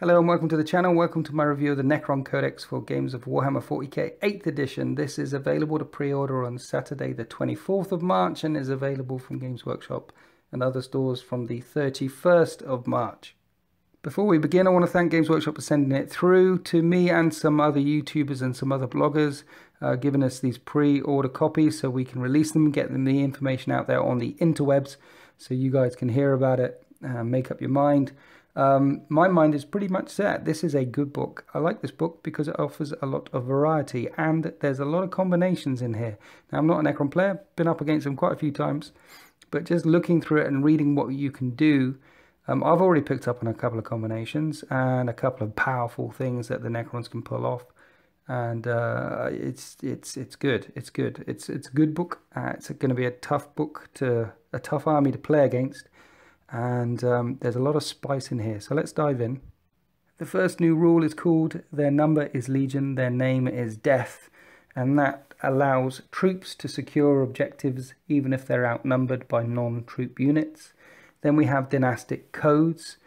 Hello and welcome to the channel. Welcome to my review of the Necron Codex for Games of Warhammer 40k 8th edition. This is available to pre-order on Saturday the 24th of March and is available from Games Workshop and other stores from the 31st of March. Before we begin, I want to thank Games Workshop for sending it through to me and some other YouTubers and some other bloggers, uh, giving us these pre-order copies so we can release them, get them the information out there on the interwebs so you guys can hear about it, uh, make up your mind. Um, my mind is pretty much set. This is a good book. I like this book because it offers a lot of variety and there's a lot of combinations in here. Now, I'm not an Necron player, been up against them quite a few times, but just looking through it and reading what you can do, um, I've already picked up on a couple of combinations and a couple of powerful things that the Necrons can pull off. And uh, it's it's it's good. It's good. It's it's a good book. Uh, it's going to be a tough book to a tough army to play against and um, there's a lot of spice in here. So let's dive in. The first new rule is called Their Number is Legion, Their Name is Death, and that allows troops to secure objectives even if they're outnumbered by non-troop units. Then we have dynastic codes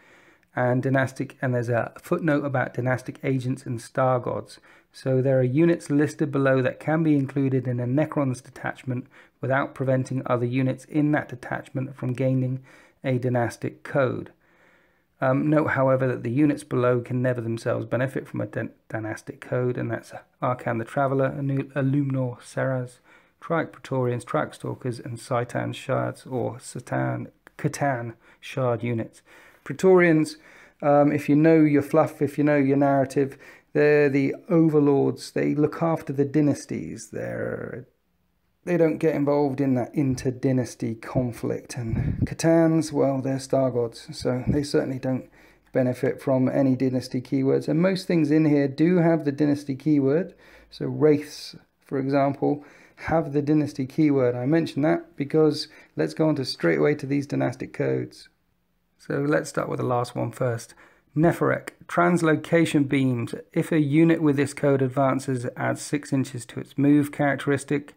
and dynastic, and there's a footnote about dynastic agents and star gods. So there are units listed below that can be included in a Necron's detachment without preventing other units in that detachment from gaining a dynastic code. Um, note, however, that the units below can never themselves benefit from a dynastic code, and that's Arkhan the Traveller, Illuminor Szeras, Triarch Praetorians, Triarch Stalkers, and Citan Shards, or Satan, C'tan Shard units. Praetorians, um, if you know your fluff, if you know your narrative, they're the overlords. They look after the dynasties. They're they don't get involved in that inter-dynasty conflict. And C'tans, well, they're star gods, so they certainly don't benefit from any dynasty keywords. And most things in here do have the dynasty keyword. So wraiths, for example, have the dynasty keyword. I mention that because let's go on to straight away to these dynastic codes. So let's start with the last one first. Nephrekh, translocation beams. If a unit with this code advances, adds 6 inches to its move characteristic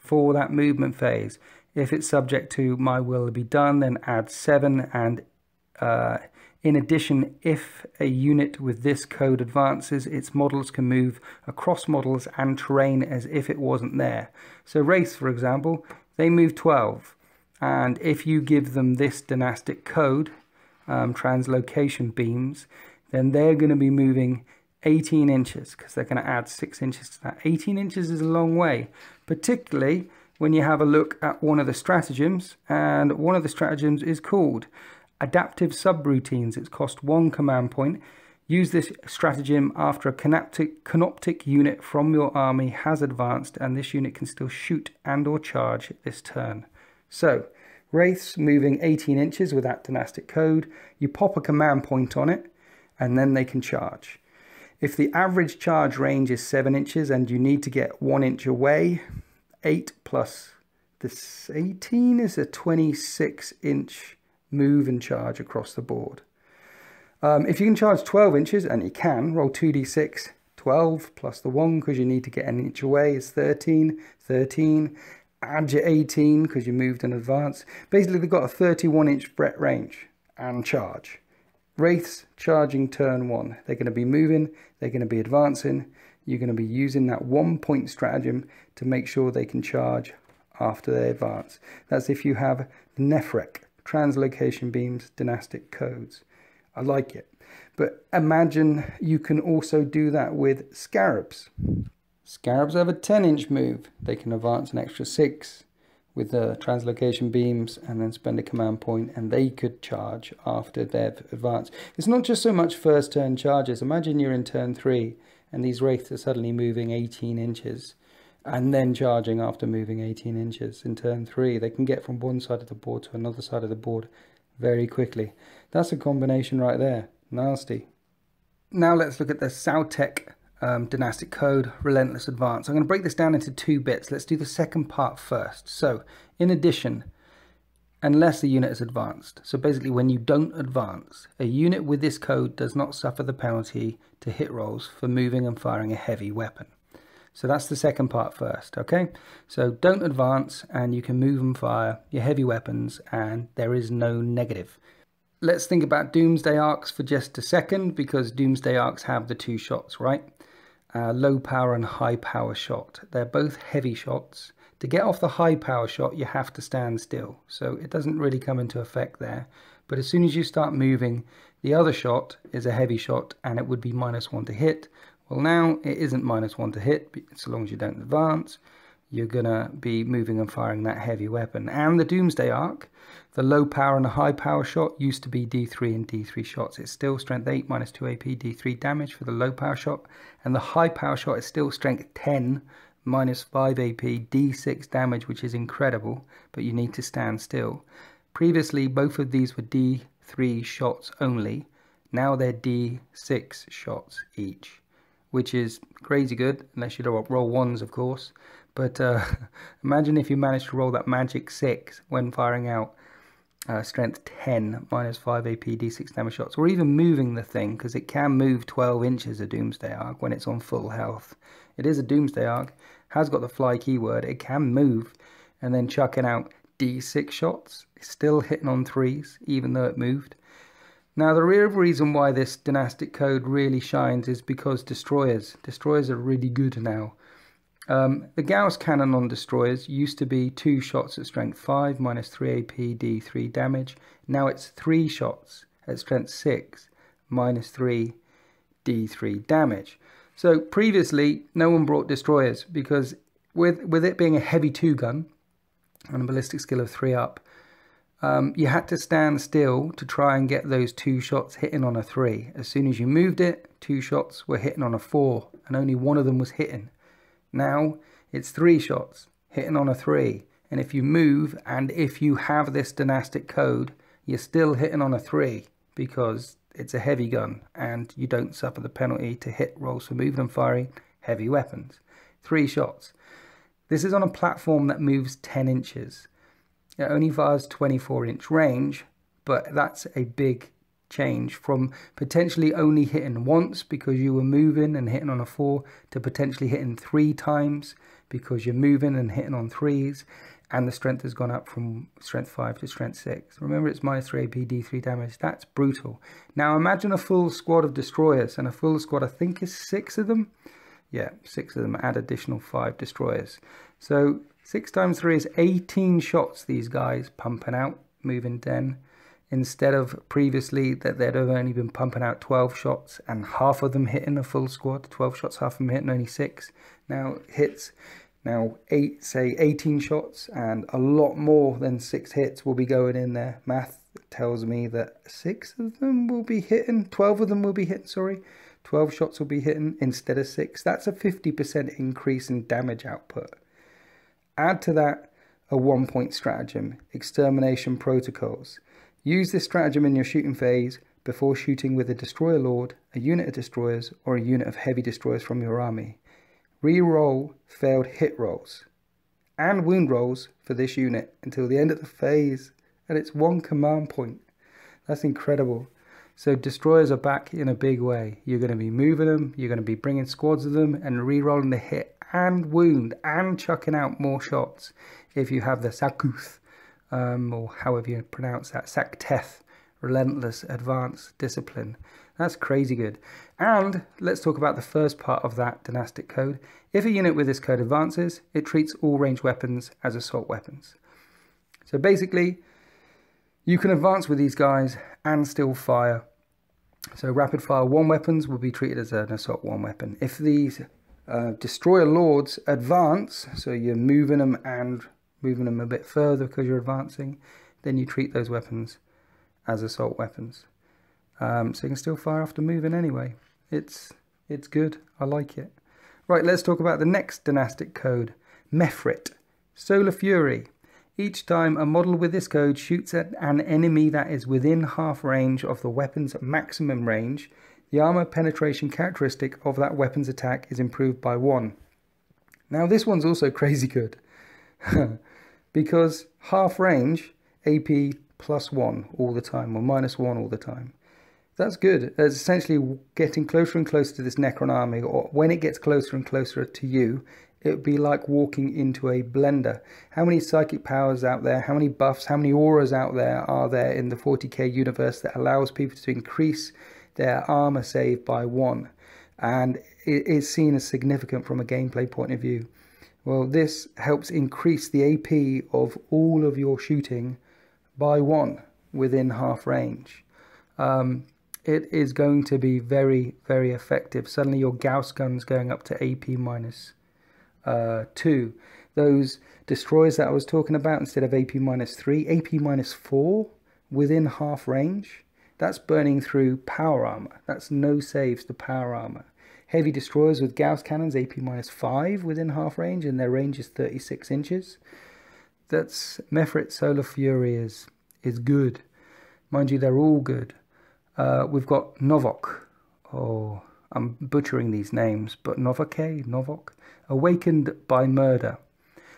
for that movement phase. If it's subject to my will to be done, then add 7 and uh, in addition, if a unit with this code advances, its models can move across models and terrain as if it wasn't there. So wraiths, for example, they move 12. And if you give them this dynastic code, um, translocation beams, then they're going to be moving 18 inches because they're going to add 6 inches to that. 18 inches is a long way, particularly when you have a look at one of the stratagems, and one of the stratagems is called Adaptive Subroutines. It's cost one command point. Use this stratagem after a Canoptek, Canoptek unit from your army has advanced and this unit can still shoot and or charge this turn. So, Wraiths moving 18 inches with that dynastic code, you pop a command point on it and then they can charge. If the average charge range is 7 inches and you need to get 1 inch away, 8 plus this 18 is a 26 inch move and charge across the board. Um, if you can charge 12 inches, and you can, roll 2d6, 12 plus the 1 because you need to get an inch away is 13, 13, add your 18 because you moved in advance. Basically, they've got a 31 inch breadth range and charge. Wraiths charging turn one. They're going to be moving, they're going to be advancing. You're going to be using that one point stratagem to make sure they can charge after they advance. That's if you have Nephrekh, translocation beams, dynastic codes. I like it. But imagine you can also do that with scarabs. Scarabs have a 10 inch move. They can advance an extra 6 with the translocation beams and then spend a command point and they could charge after they've advanced. It's not just so much first turn charges. Imagine you're in turn 3 and these wraiths are suddenly moving 18 inches and then charging after moving 18 inches in turn 3. They can get from one side of the board to another side of the board very quickly. That's a combination right there. Nasty. Now let's look at the Sautekh um, dynastic code, relentless advance. I'm going to break this down into two bits. Let's do the second part first. So, in addition, unless the unit is advanced. So basically when you don't advance, a unit with this code does not suffer the penalty to hit rolls for moving and firing a heavy weapon. So that's the second part first, okay? So don't advance and you can move and fire your heavy weapons and there is no negative. let's think about Doomsday Arks for just a second because Doomsday Arks have the two shots, right? Uh, low power and high power shot. They're both heavy shots. To get off the high power shot, you have to stand still. So it doesn't really come into effect there. But as soon as you start moving, the other shot is a heavy shot and it would be minus one to hit. Well, now it isn't minus one to hit, so long as you don't advance. You're going to be moving and firing that heavy weapon. And the Doomsday Ark, the low power and the high power shot used to be D3 and D3 shots. It's still strength 8 minus 2 AP D3 damage for the low power shot. And the high power shot is still strength 10 minus 5 AP, D6 damage, which is incredible, but you need to stand still. Previously, both of these were D3 shots only. Now they're D6 shots each, which is crazy good, unless you roll ones, of course. But uh, imagine if you managed to roll that magic 6 when firing out uh, strength 10 minus 5 AP d6 damage shots, or even moving the thing, because it can move 12 inches of Doomsday Ark when it's on full health. It is a Doomsday Ark, has got the fly keyword, it can move, and then chucking out d6 shots, still hitting on threes, even though it moved. Now, the real reason why this dynastic code really shines is because destroyers. Destroyers are really good now. Um, the Gauss cannon on destroyers used to be two shots at strength 5 minus 3 AP D3 damage. Now it's three shots at strength 6 minus 3 D3 damage. So previously, no one brought destroyers because with, with it being a heavy 2 gun and a ballistic skill of 3 up, um, you had to stand still to try and get those two shots hitting on a 3. As soon as you moved it, two shots were hitting on a 4 and only one of them was hitting. Now it's three shots, hitting on a three. And if you move and if you have this dynastic code, you're still hitting on a three because it's a heavy gun and you don't suffer the penalty to hit rolls for moving and firing heavy weapons. Three shots. This is on a platform that moves 10 inches. It only fires 24 inch range, but that's a big change from potentially only hitting once because you were moving and hitting on a four to potentially hitting three times because you're moving and hitting on threes and the strength has gone up from strength 5 to strength 6. Remember it's minus 3 AP D3 damage, that's brutal. Now imagine a full squad of destroyers and a full squad I think is 6 of them. Yeah, 6 of them, add additional 5 destroyers. So 6 times 3 is 18 shots these guys pumping out, moving 10 instead of previously that they'd have only been pumping out 12 shots and half of them hitting a full squad. 12 shots half of them hitting only six. Now hits. Now eight say 18 shots and a lot more than six hits will be going in there. Math tells me that six of them will be hitting 12 of them will be hitting sorry. 12 shots will be hitting instead of six. That's a 50% increase in damage output. Add to that a one point stratagem extermination protocols Use this stratagem in your shooting phase before shooting with a Destroyer Lord, a unit of destroyers, or a unit of heavy destroyers from your army. Re-roll failed hit rolls and wound rolls for this unit until the end of the phase, and it's one command point. That's incredible. So destroyers are back in a big way. You're going to be moving them, you're going to be bringing squads of them and re-rolling the hit and wound and chucking out more shots if you have the Sakuth um, or however you pronounce that, Sakteth, relentless, advanced discipline. That's crazy good. And let's talk about the first part of that dynastic code. If a unit with this code advances, it treats all ranged weapons as assault weapons. So basically, you can advance with these guys and still fire. So rapid fire 1 weapons will be treated as an assault 1 weapon. If these uh, destroyer lords advance, so you're moving them and moving them a bit further because you're advancing, then you treat those weapons as assault weapons. Um, so you can still fire after moving anyway. It's it's good. I like it. Right, let's talk about the next dynastic code, Mephrit. Solar Fury. Each time a model with this code shoots at an enemy that is within half range of the weapon's maximum range, the armor penetration characteristic of that weapon's attack is improved by 1. Now this one's also crazy good. because half range AP plus 1 all the time or minus 1 all the time. That's good. It's essentially getting closer and closer to this Necron army or when it gets closer and closer to you, it would be like walking into a blender. How many psychic powers out there, how many buffs, how many auras out there are there in the 40k universe that allows people to increase their armor save by one? And it is seen as significant from a gameplay point of view. Well, this helps increase the AP of all of your shooting by one within half range. Um, it is going to be very, very effective. Suddenly your Gauss gun's going up to AP minus uh, 2. Those destroyers that I was talking about, instead of AP minus 3, AP minus 4 within half range, that's burning through power armor. That's no saves to power armor. Heavy destroyers with Gauss cannons, AP minus 5 within half range, and their range is 36 inches. That's Mephrit Solar Fury is, is good. Mind you, they're all good. Uh, we've got Novokh. Oh, I'm butchering these names, but Novake, Novokh, awakened by murder.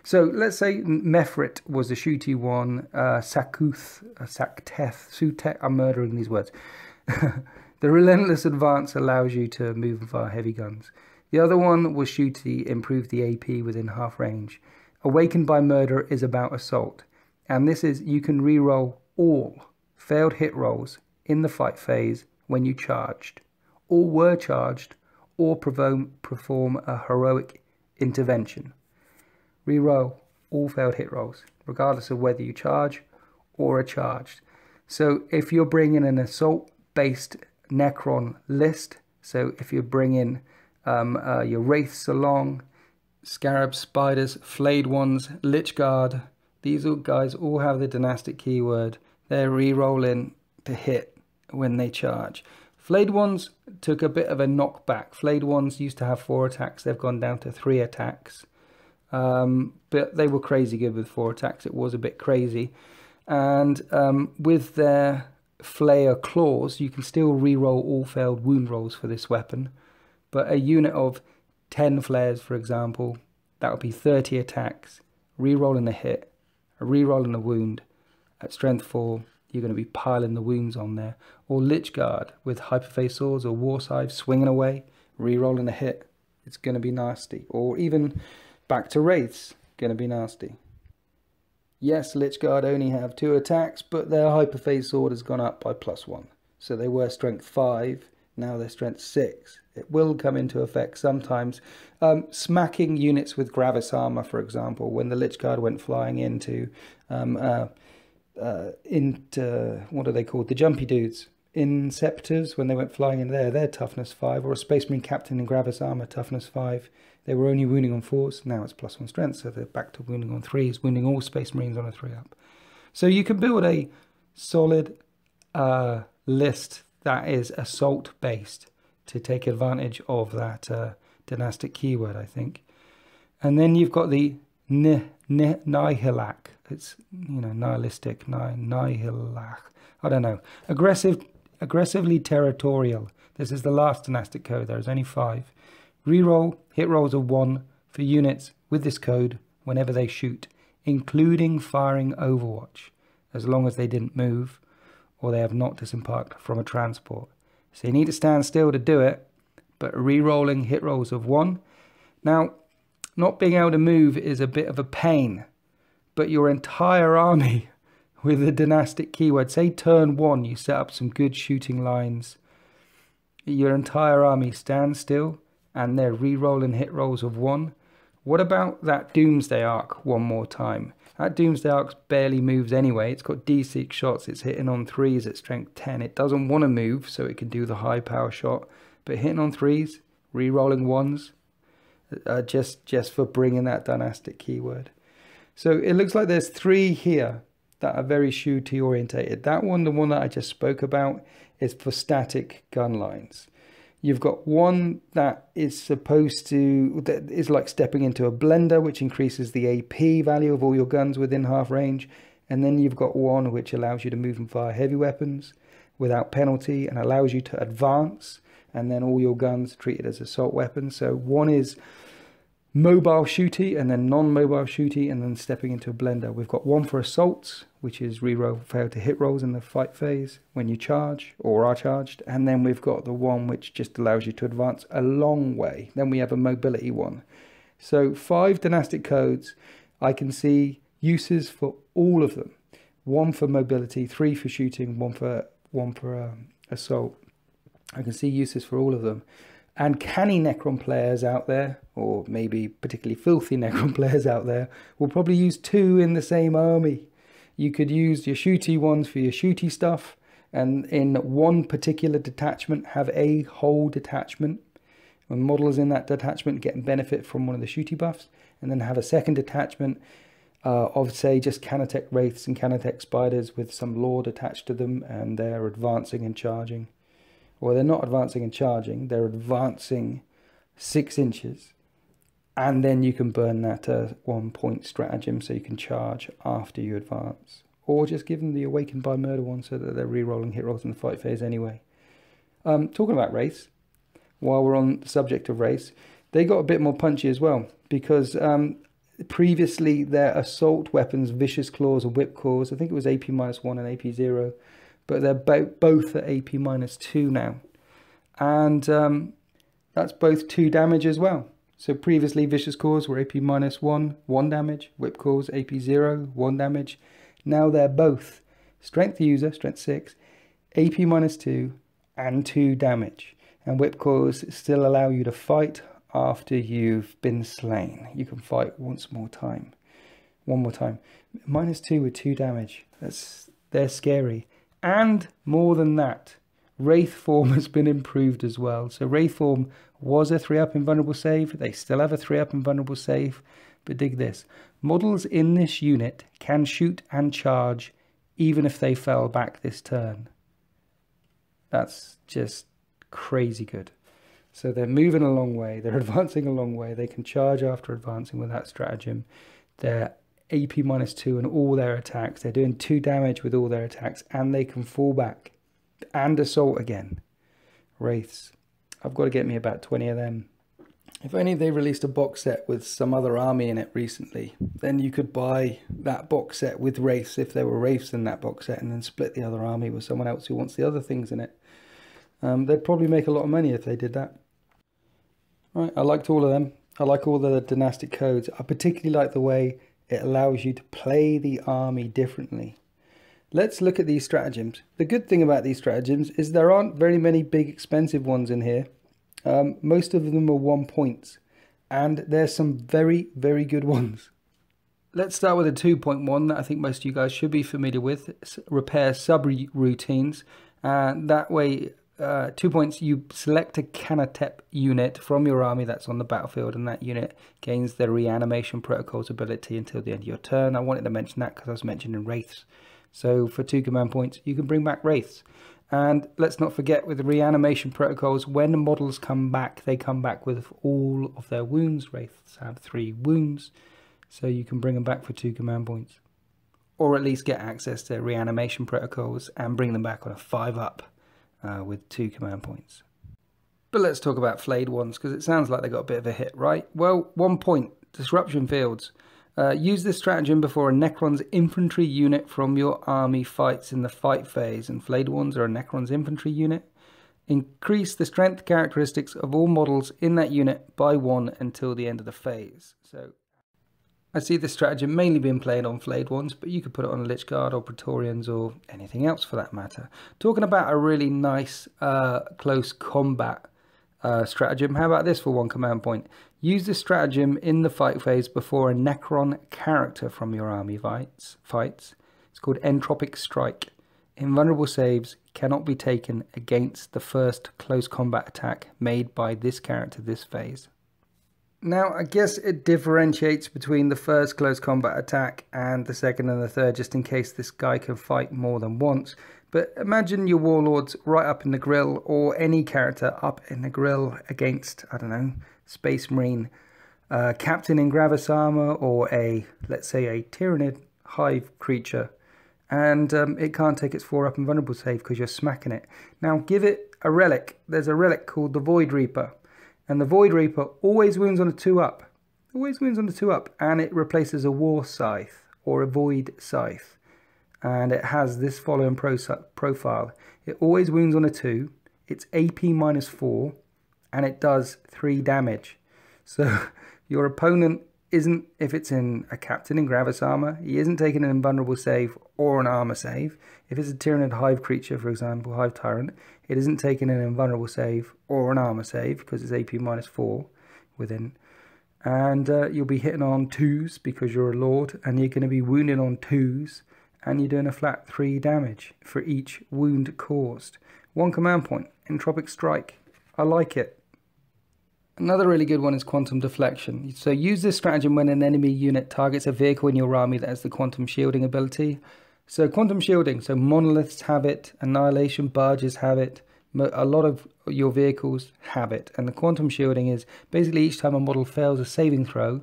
So let's say Mephrit was a shooty one, uh, Sakuth, uh, Sakteth, Sutek, I'm murdering these words. the relentless advance allows you to move and fire heavy guns. The other one was shooty, improved the AP within half range. Awakened by murder is about assault. And this is, you can re-roll all failed hit rolls in the fight phase when you charged, or were charged, or perform a heroic intervention. Reroll all failed hit rolls, regardless of whether you charge or are charged. So if you're bringing an assault-based Necron list, so if you're bringing um, uh, your Wraiths along, Scarabs, Spiders, Flayed Ones, Lychguard, these all guys all have the dynastic keyword. They're re-rolling to hit when they charge. Flayed ones took a bit of a knockback. Flayed ones used to have four attacks. They've gone down to three attacks. Um, but they were crazy good with four attacks. It was a bit crazy. And um, with their Flayer claws, you can still re-roll all failed wound rolls for this weapon. But a unit of 10 flares, for example, that would be 30 attacks, re-rolling a hit, re-rolling a wound at strength 4, you're going to be piling the wounds on there. Or Lychguard with Hyperphase Swords or War Scythe swinging away, re-rolling a hit. It's going to be nasty. Or even back to Wraiths, going to be nasty. Yes, Lychguard only have two attacks, but their Hyperphase Sword has gone up by plus one. So they were strength 5, now they're strength 6. It will come into effect sometimes. Um, smacking units with Gravis armor, for example, when the Lychguard went flying into um, uh, uh, into what are they called? The jumpy dudes. Inceptors, when they went flying in there, their toughness 5, or a Space Marine Captain in Gravis Armor, toughness 5. They were only wounding on 4s, now it's plus 1 strength, so they're back to wounding on 3s, wounding all Space Marines on a 3 up. So you can build a solid uh, list that is assault based to take advantage of that uh, dynastic keyword, I think. And then you've got the Nihilakh. It's you know nihilistic, Nihilakh. I don't know. Aggressive, aggressively territorial. This is the last dynastic code. There's only five. Reroll hit rolls of one for units with this code whenever they shoot, including firing Overwatch, as long as they didn't move or they have not disembarked from a transport. So you need to stand still to do it, but re-rolling hit rolls of one. Now, not being able to move is a bit of a pain, but your entire army with the dynastic keyword, say turn one, you set up some good shooting lines. Your entire army stands still and they're re-rolling hit rolls of one. What about that Doomsday Ark one more time? That Doomsday Ark barely moves anyway. It's got D6 shots. It's hitting on threes at strength 10. It doesn't want to move, so it can do the high power shot. But hitting on threes, re-rolling ones, uh, just just for bringing that dynastic keyword. So it looks like there's three here that are very shooty orientated. That one, the one that I just spoke about, is for static gun lines. You've got one that is supposed to, that is like stepping into a blender, which increases the AP value of all your guns within half range. And then you've got one which allows you to move and fire heavy weapons without penalty and allows you to advance. And then all your guns treated as assault weapons. So one is mobile shooty and then non-mobile shooty and then stepping into a blender. We've got one for assaults, which is reroll fail to hit rolls in the fight phase when you charge or are charged. And then we've got the one which just allows you to advance a long way. Then we have a mobility one. So five dynastic codes, I can see uses for all of them. One for mobility, three for shooting, one for one for um, assault. I can see uses for all of them. And canny Necron players out there, or maybe particularly filthy Necron players out there, will probably use two in the same army. You could use your shooty ones for your shooty stuff, and in one particular detachment have a whole detachment. And models in that detachment get benefit from one of the shooty buffs, and then have a second detachment uh, of say just Canatech Wraiths and Canatech Spiders with some Lord attached to them, and they're advancing and charging. Well, they're not advancing and charging, they're advancing six inches. And then you can burn that uh, one point stratagem so you can charge after you advance. Or just give them the Awakened by Murder one so that they're re-rolling hit rolls in the fight phase anyway. Um, talking about wraiths, while we're on the subject of wraiths, they got a bit more punchy as well because um, previously their assault weapons, Vicious Claws and Whip Claws, I think it was AP minus one and AP zero, but they're bo both at AP minus 2 now. And um, that's both 2 damage as well. So previously Vicious Claws were AP minus 1, 1 damage, Whip Claws AP 0, 1 damage. Now they're both Strength User, Strength 6, AP minus 2, and 2 damage. And Whip Claws still allow you to fight after you've been slain. You can fight once more time. One more time. Minus 2 with 2 damage. That's They're scary. And more than that, Wraith form has been improved as well. So Wraith form was a 3-up invulnerable save. They still have a 3-up invulnerable save. But dig this. Models in this unit can shoot and charge even if they fell back this turn. That's just crazy good. So they're moving a long way. They're advancing a long way. They can charge after advancing with that stratagem. They're AP minus two and all their attacks. They're doing two damage with all their attacks, and they can fall back and assault again. Wraiths. I've got to get me about 20 of them. If only they released a box set with some other army in it recently, then you could buy that box set with Wraiths if there were Wraiths in that box set and then split the other army with someone else who wants the other things in it. Um, they'd probably make a lot of money if they did that. Right, I liked all of them. I like all the dynastic codes. I particularly like the way it allows you to play the army differently. Let's look at these stratagems. The good thing about these stratagems is there aren't very many big expensive ones in here. Um, most of them are one points and there's some very, very good ones. Let's start with a 2.1 that I think most of you guys should be familiar with. Repair subroutines. And that way uh, two points, you select a Canatep unit from your army that's on the battlefield, and that unit gains the reanimation protocols ability until the end of your turn. I wanted to mention that because I was mentioning Wraiths. So for two command points, you can bring back Wraiths. And let's not forget with the reanimation protocols, when models come back, they come back with all of their wounds. Wraiths have three wounds, so you can bring them back for two command points. Or at least get access to reanimation protocols and bring them back on a 5 up uh, with two command points. But let's talk about flayed ones because it sounds like they got a bit of a hit, right? Well, one point, disruption fields. Uh, use this stratagem before a Necron's infantry unit from your army fights in the fight phase, and flayed ones are a Necron's infantry unit. Increase the strength characteristics of all models in that unit by one until the end of the phase. So I see this stratagem mainly being played on flayed ones, but you could put it on a Lychguard or Praetorians or anything else for that matter. Talking about a really nice uh, close combat uh, stratagem, how about this for one command point? Use this stratagem in the fight phase before a Necron character from your army fights. fights. It's called Entropic Strike. Invulnerable saves cannot be taken against the first close combat attack made by this character this phase. Now, I guess it differentiates between the first close combat attack and the second and the third, just in case this guy can fight more than once. But imagine your warlords right up in the grill, or any character up in the grill against, I don't know, Space Marine, uh, Captain in Gravis armor, or a, let's say, a Tyranid Hive creature. And um, it can't take its 4 up and vulnerable save because you're smacking it. Now, give it a relic. There's a relic called the Void Reaper and the Void Reaper always wounds on a 2 up. Always wounds on a 2 up, and it replaces a War Scythe or a Void Scythe. And it has this following pro profile. It always wounds on a 2, it's AP minus 4, and it does 3 damage. So Your opponent isn't, if it's in a captain in Gravis armor, he isn't taking an invulnerable save or an armor save. If it's a Tyranid Hive creature, for example, Hive Tyrant, it isn't taking an invulnerable save or an armor save because it's AP minus 4 within. And uh, you'll be hitting on twos because you're a lord, and you're going to be wounded on twos, and you're doing a flat 3 damage for each wound caused. One command point, Entropic Strike. I like it. Another really good one is quantum deflection. So use this stratagem when an enemy unit targets a vehicle in your army that has the quantum shielding ability. So quantum shielding, so monoliths have it, annihilation barges have it, a lot of your vehicles have it. And the quantum shielding is basically each time a model fails a saving throw,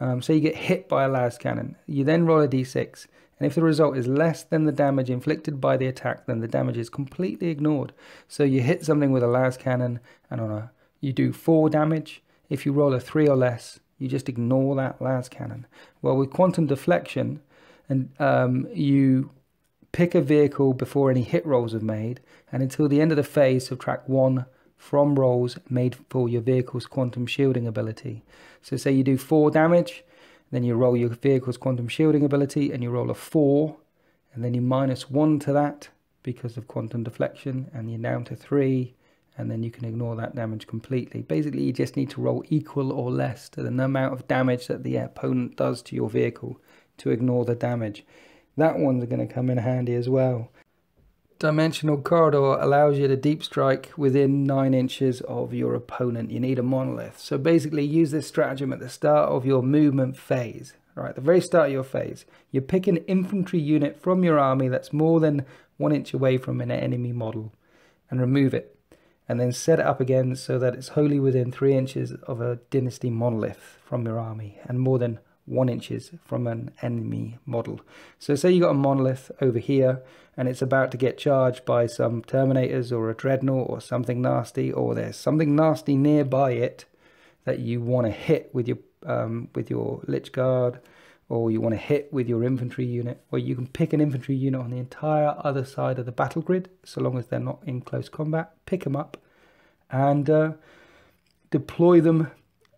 um, so you get hit by a las cannon, you then roll a d6, and if the result is less than the damage inflicted by the attack, then the damage is completely ignored. So you hit something with a las cannon, and on a you do 4 damage. If you roll a 3 or less, you just ignore that las cannon. Well, with quantum deflection, and um, you pick a vehicle before any hit rolls are made, and until the end of the phase, subtract 1 from rolls made for your vehicle's quantum shielding ability. So say you do 4 damage, then you roll your vehicle's quantum shielding ability, and you roll a 4, and then you minus 1 to that because of quantum deflection, and you're down to 3, and then you can ignore that damage completely. Basically, you just need to roll equal or less to the amount of damage that the opponent does to your vehicle to ignore the damage. That one's going to come in handy as well. Dimensional Corridor allows you to deep strike within 9 inches of your opponent. You need a monolith. So basically use this stratagem at the start of your movement phase. Right, the very start of your phase. You pick an infantry unit from your army that's more than 1 inch away from an enemy model and remove it and then set it up again so that it's wholly within three inches of a dynasty monolith from your army and more than one inches from an enemy model. So say you got a monolith over here and it's about to get charged by some terminators or a dreadnought or something nasty or there's something nasty nearby it that you want to hit with your um, with your lychguard or you want to hit with your infantry unit, or you can pick an infantry unit on the entire other side of the battle grid, so long as they're not in close combat, pick them up and uh, deploy them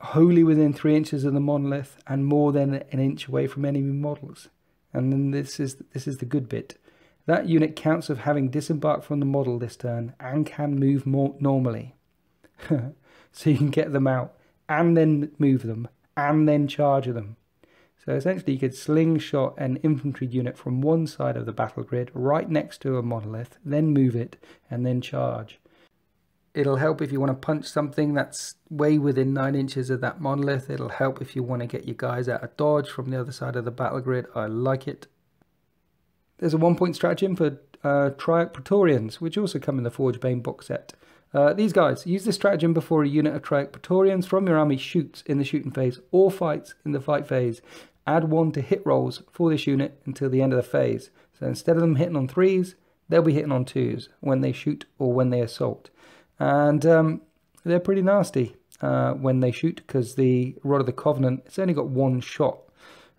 wholly within three inches of the monolith and more than an inch away from enemy models. And then this is this is the good bit. That unit counts of having disembarked from the model this turn and can move more normally. so you can get them out and then move them and then charge them. So essentially you could slingshot an infantry unit from one side of the battle grid right next to a monolith, then move it, and then charge. It'll help if you want to punch something that's way within 9 inches of that monolith. It'll help if you want to get your guys out of dodge from the other side of the battle grid. I like it. There's a one point stratagem for uh, Triarch Praetorians, which also come in the Forgebane box set. Uh, these guys, use this stratagem before a unit of Triarch Praetorians from your army shoots in the shooting phase or fights in the fight phase add one to hit rolls for this unit until the end of the phase. So instead of them hitting on threes, they'll be hitting on twos when they shoot or when they assault. And um, they're pretty nasty uh, when they shoot because the Rod of the Covenant, it's only got one shot,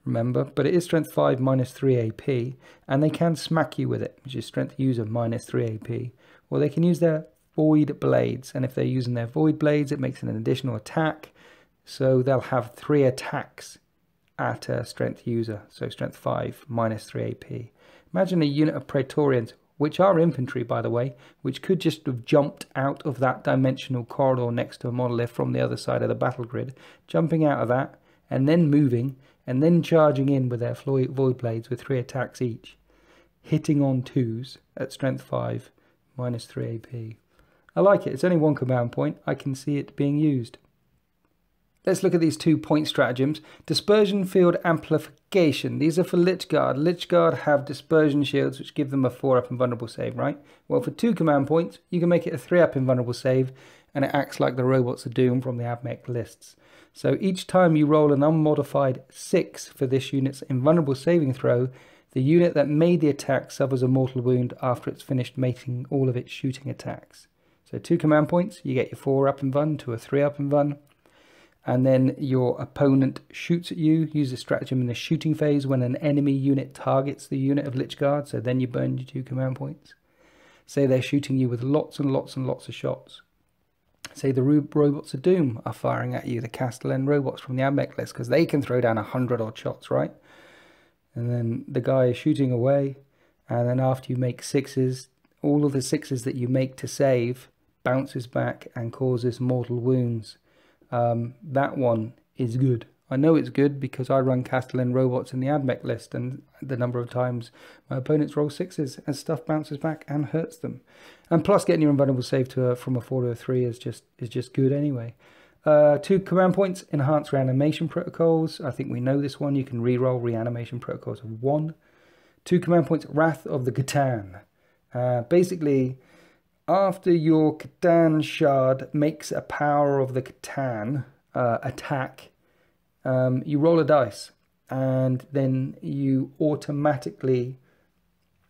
remember, but it is strength 5 minus 3 AP, and they can smack you with it, which is strength user minus 3 AP. Or they can use their void blades, and if they're using their void blades, it makes an additional attack. So they'll have three attacks at a strength user, so strength 5 minus 3 AP. Imagine a unit of Praetorians, which are infantry by the way, which could just have jumped out of that dimensional corridor next to a monolith from the other side of the battle grid, jumping out of that, and then moving, and then charging in with their void blades with 3 attacks each, hitting on 2s at strength 5 minus 3 AP. I like it, it's only one command point, I can see it being used. Let's look at these two point stratagems. Dispersion field amplification. These are for Lychguard. Lychguard have dispersion shields which give them a 4 up invulnerable save, right? Well, for two command points, you can make it a 3 up invulnerable save and it acts like the Robots of Doom from the AdMech lists. So each time you roll an unmodified 6 for this unit's invulnerable saving throw, the unit that made the attack suffers a mortal wound after it's finished making all of its shooting attacks. So two command points, you get your 4 up and invuln to a 3 up and invuln and then your opponent shoots at you. Use the stratagem in the shooting phase when an enemy unit targets the unit of Lychguard, so then you burn your two command points. Say they're shooting you with lots and lots and lots of shots. say the robots of Doom are firing at you, the Kastelan robots from the AdMech list, because they can throw down a hundred odd shots, right? And then the guy is shooting away, and then after you make sixes, all of the sixes that you make to save bounces back and causes mortal wounds. Um, that one is good. I know it's good because I run Kastelan robots in the AdMech list, and the number of times my opponents roll sixes and stuff bounces back and hurts them. And plus, getting your invulnerable save to a, from a four to a three is just is just good anyway. Uh, two command points: enhanced reanimation protocols. I think we know this one. You can re-roll reanimation protocols of one. Two command points: Wrath of the C'tan. Uh, basically, after your C'tan shard makes a power of the C'tan uh, attack um, you roll a dice and then you automatically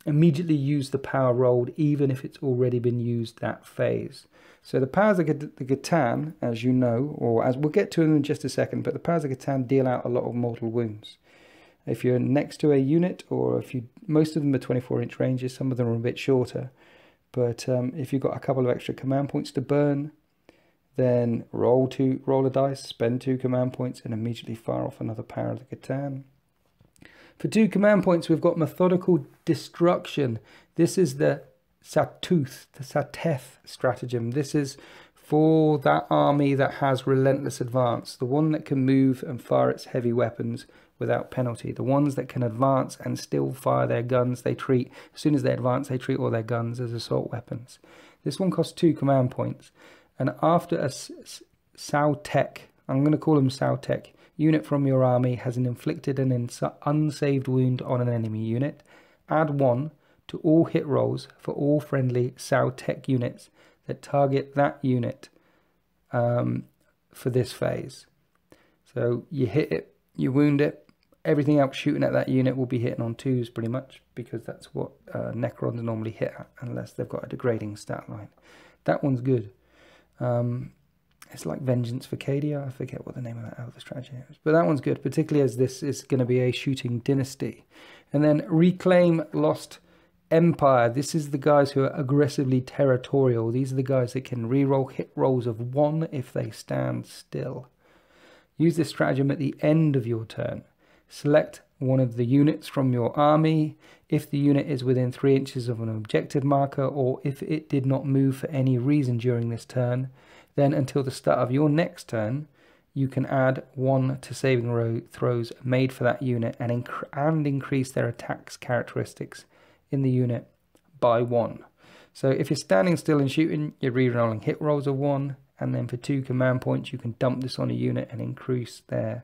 immediately use the power rolled even if it's already been used that phase. So the powers of the C'tan, as you know, or as we'll get to in just a second, but the powers of C'tan deal out a lot of mortal wounds. If you're next to a unit, or if you, most of them are 24 inch ranges, some of them are a bit shorter. But um, if you've got a couple of extra command points to burn, then roll two, roll a dice, spend two command points, and immediately fire off another power of the C'tan. For two command points, we've got Methodical Destruction. This is the Satuth, the Sateth stratagem. This is for that army that has relentless advance, the one that can move and fire its heavy weapons without penalty, the ones that can advance and still fire their guns. They treat, as soon as they advance, they treat all their guns as assault weapons. This one costs two command points. And after a Sautek, I'm going to call him Sautek, unit from your army has an inflicted an unsaved wound on an enemy unit, add one to all hit rolls for all friendly Sautek units that target that unit um, for this phase. So you hit it, you wound it, everything else shooting at that unit will be hitting on twos pretty much because that's what uh, Necrons normally hit at unless they've got a degrading stat line. That one's good. Um, it's like Vengeance for Cadia. I forget what the name of that other strategy is. But that one's good, particularly as this is going to be a shooting dynasty. And then Reclaim Lost Empire. This is the guys who are aggressively territorial. These are the guys that can reroll hit rolls of one if they stand still. Use this stratagem at the end of your turn. Select one of the units from your army if the unit is within 3 inches of an objective marker or if it did not move for any reason during this turn, then until the start of your next turn, you can add 1 to saving throws made for that unit and, inc and increase their attacks characteristics in the unit by 1. So if you're standing still and shooting, you're re-rolling hit rolls of 1, and then for 2 command points you can dump this on a unit and increase their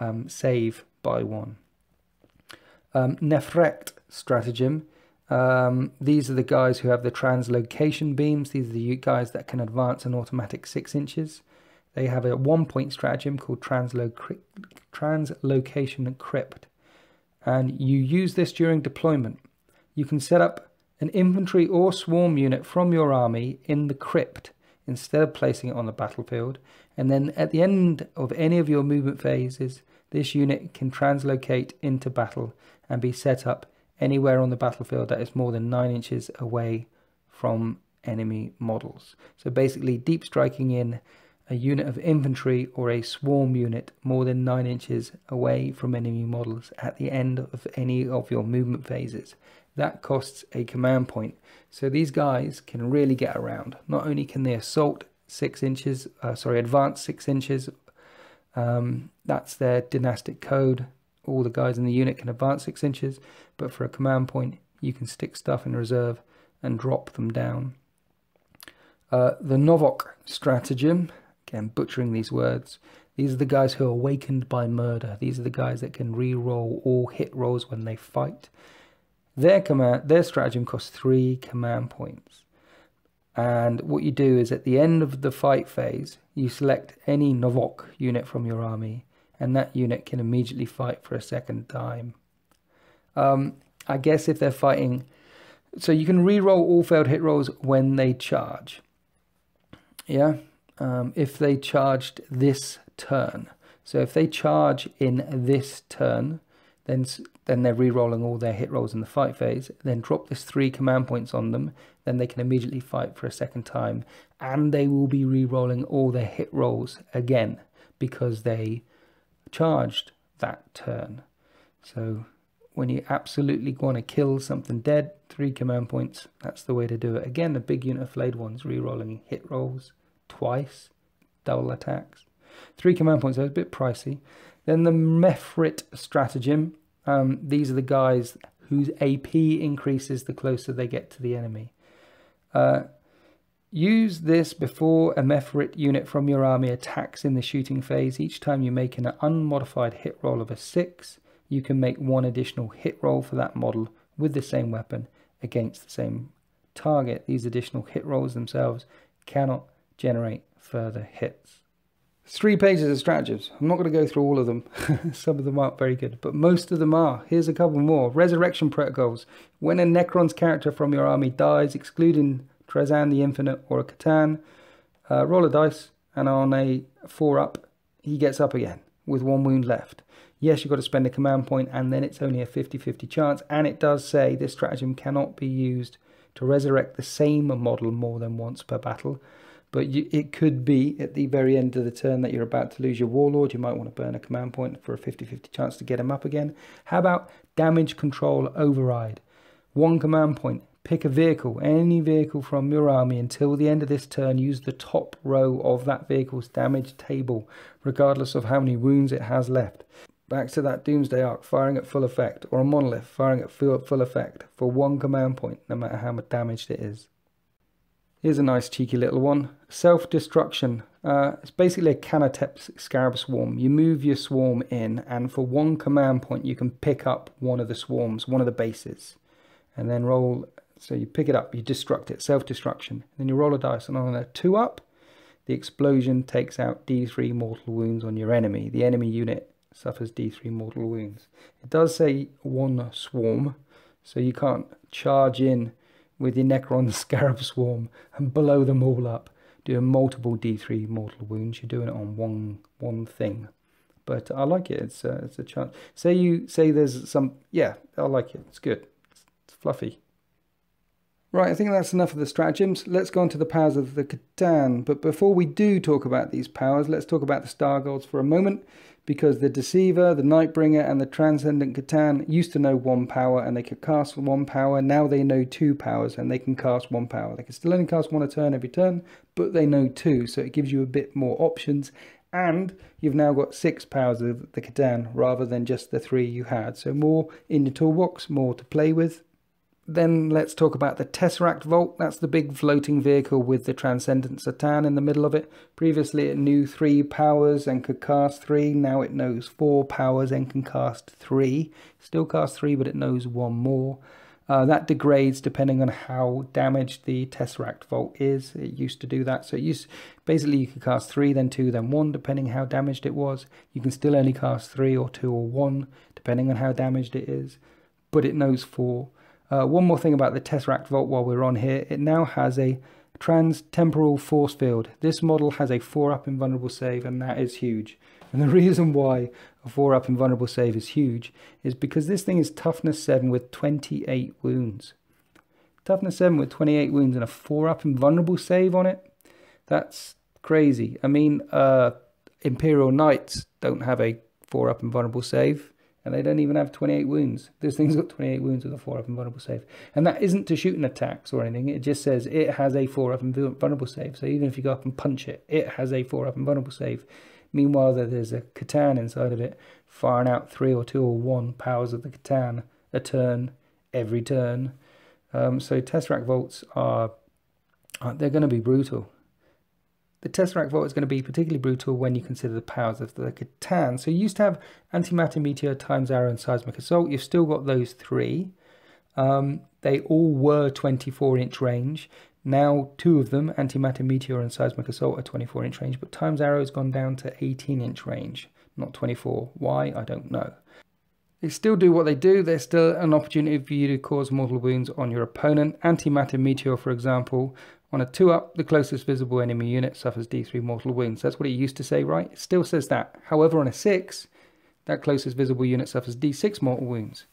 um, save by 1. Um, Nefret stratagem. Um, these are the guys who have the translocation beams. These are the guys that can advance an automatic 6 inches. They have a one point stratagem called translo translocation crypt. And you use this during deployment. You can set up an infantry or swarm unit from your army in the crypt instead of placing it on the battlefield. And then at the end of any of your movement phases, this unit can translocate into battle and be set up anywhere on the battlefield that is more than 9 inches away from enemy models. So basically deep striking in a unit of infantry or a swarm unit more than 9 inches away from enemy models at the end of any of your movement phases. That costs a command point. So these guys can really get around. Not only can they assault 6 inches, uh, sorry, advance 6 inches, um, that's their dynastic code all the guys in the unit can advance 6 inches, but for a command point you can stick stuff in reserve and drop them down. Uh, the Novokh stratagem, again butchering these words, these are the guys who are awakened by murder. These are the guys that can re-roll all hit rolls when they fight. Their command, their stratagem costs three command points. And what you do is at the end of the fight phase, you select any Novokh unit from your army and that unit can immediately fight for a second time. Um, I guess if they're fighting, so you can re-roll all failed hit rolls when they charge. Yeah, um, if they charged this turn. So if they charge in this turn, then then they're re-rolling all their hit rolls in the fight phase, then drop this three command points on them, then they can immediately fight for a second time, and they will be re-rolling all their hit rolls again because they charged that turn. So when you absolutely want to kill something dead, three command points, that's the way to do it. Again, the big unit of flayed ones, re-rolling hit rolls twice, double attacks. Three command points, so it's a bit pricey. Then the Mephrite stratagem. Um, these are the guys whose AP increases the closer they get to the enemy. Uh, use this before a Mephrit unit from your army attacks in the shooting phase. Each time you make an unmodified hit roll of a 6, you can make one additional hit roll for that model with the same weapon against the same target. These additional hit rolls themselves cannot generate further hits. Three pages of stratagems. I'm not going to go through all of them. Some of them aren't very good, but most of them are. Here's a couple more. Resurrection protocols. When a Necron's character from your army dies, excluding Trazyn the Infinite or a C'tan, uh, roll a dice, and on a 4 up, he gets up again with one wound left. Yes, you've got to spend a command point, and then it's only a 50 50 chance. And it does say this stratagem cannot be used to resurrect the same model more than once per battle but you, it could be at the very end of the turn that you're about to lose your warlord. You might want to burn a command point for a 50-50 chance to get him up again. How about damage control override? One command point. Pick a vehicle, any vehicle from your army until the end of this turn. Use the top row of that vehicle's damage table, regardless of how many wounds it has left. Back to that Doomsday Ark, firing at full effect, or a monolith firing at full, full effect for one command point, no matter how much damaged it is. Here's a nice cheeky little one. Self-destruction. Uh, it's basically a Canoptek scarab swarm. You move your swarm in and for one command point you can pick up one of the swarms, one of the bases. And then roll, so you pick it up, you destruct it, self-destruction. Then you roll a dice and on a 2 up, the explosion takes out D3 mortal wounds on your enemy. The enemy unit suffers D3 mortal wounds. It does say one swarm, so you can't charge in with your Necron Scarab Swarm and blow them all up, doing multiple D3 mortal wounds. You're doing it on one one thing. But I like it. It's a, it's a chance. Say you say there's some. Yeah, I like it. It's good. It's, it's fluffy. Right, I think that's enough of the stratagems. Let's go on to the powers of the C'tan. But before we do talk about these powers, let's talk about the Star Gods for a moment because the Deceiver, the Nightbringer, and the Transcendent C'tan used to know one power and they could cast one power. Now they know two powers and they can cast one power. They can still only cast one a turn every turn, but they know two, so it gives you a bit more options. And you've now got six powers of the C'tan rather than just the three you had. So more in your toolbox, more to play with. Then let's talk about the Tesseract Vault. That's the big floating vehicle with the Transcendent C'tan in the middle of it. Previously it knew three powers and could cast three. Now it knows four powers and can cast three. Still cast three, but it knows one more. Uh, that degrades depending on how damaged the Tesseract Vault is. It used to do that. So it used, basically you could cast three, then two, then one, depending how damaged it was. You can still only cast three or two or one, depending on how damaged it is. But it knows four. Uh, one more thing about the Tesseract Vault while we're on here, it now has a trans-temporal force field. This model has a 4-up invulnerable save and that is huge. And the reason why a 4-up invulnerable save is huge is because this thing is toughness 7 with 28 wounds. Toughness 7 with 28 wounds and a 4-up invulnerable save on it? That's crazy. I mean, uh, Imperial Knights don't have a 4-up invulnerable save and they don't even have 28 wounds. This thing's got 28 wounds with a 4 up and vulnerable save. And that isn't to shooting attacks or anything, it just says it has a 4 up and vulnerable save. So even if you go up and punch it, it has a 4 up and vulnerable save. Meanwhile, there's a C'tan inside of it, firing out 3 or 2 or 1 powers of the C'tan a turn, every turn. Um, so Tesseract Vaults are, they're going to be brutal. The Tesseract Vault is going to be particularly brutal when you consider the powers of the C'tan. So you used to have Antimatter Meteor, Times Arrow, and Seismic Assault. You've still got those three. Um, they all were 24 inch range. Now two of them, Antimatter Meteor and Seismic Assault, are 24 inch range, but Times Arrow has gone down to 18 inch range, not 24. Why? I don't know. They still do what they do. There's still an opportunity for you to cause mortal wounds on your opponent. Antimatter Meteor, for example, on a 2 up, the closest visible enemy unit suffers d3 mortal wounds. That's what it used to say, right? It still says that. However, on a 6, that closest visible unit suffers d6 mortal wounds.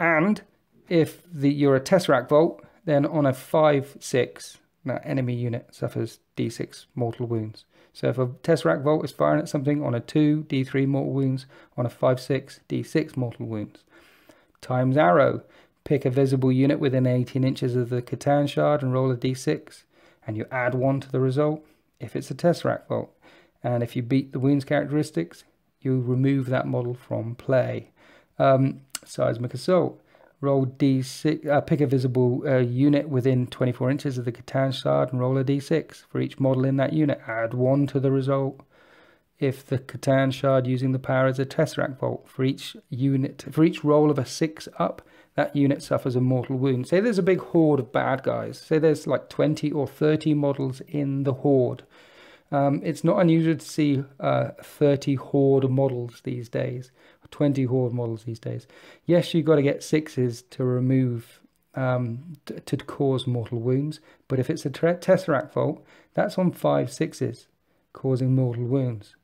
And if the, you're a Tesseract Vault, then on a 5-6, that enemy unit suffers d6 mortal wounds. So if a Tesseract Vault is firing at something on a 2, d3 mortal wounds, on a 5-6, d6 mortal wounds. Times arrow, pick a visible unit within 18 inches of the C'tan shard and roll a d6, and you add 1 to the result if it's a Tesseract Vault. And if you beat the wounds characteristics, you remove that model from play. Um, seismic assault. Roll d6, uh, pick a visible uh, unit within 24 inches of the C'tan shard and roll a d6. For each model in that unit, add 1 to the result. If the C'tan shard using the power is a Tesseract Vault. for each unit, for each roll of a 6 up, that unit suffers a mortal wound. Say there's a big horde of bad guys. Say there's like 20 or 30 models in the horde. Um, it's not unusual to see uh, 30 horde models these days. 20 horde models these days. Yes, you've got to get sixes to remove, um, to cause mortal wounds, but if it's a Tesseract Vault, that's on five sixes, causing mortal wounds.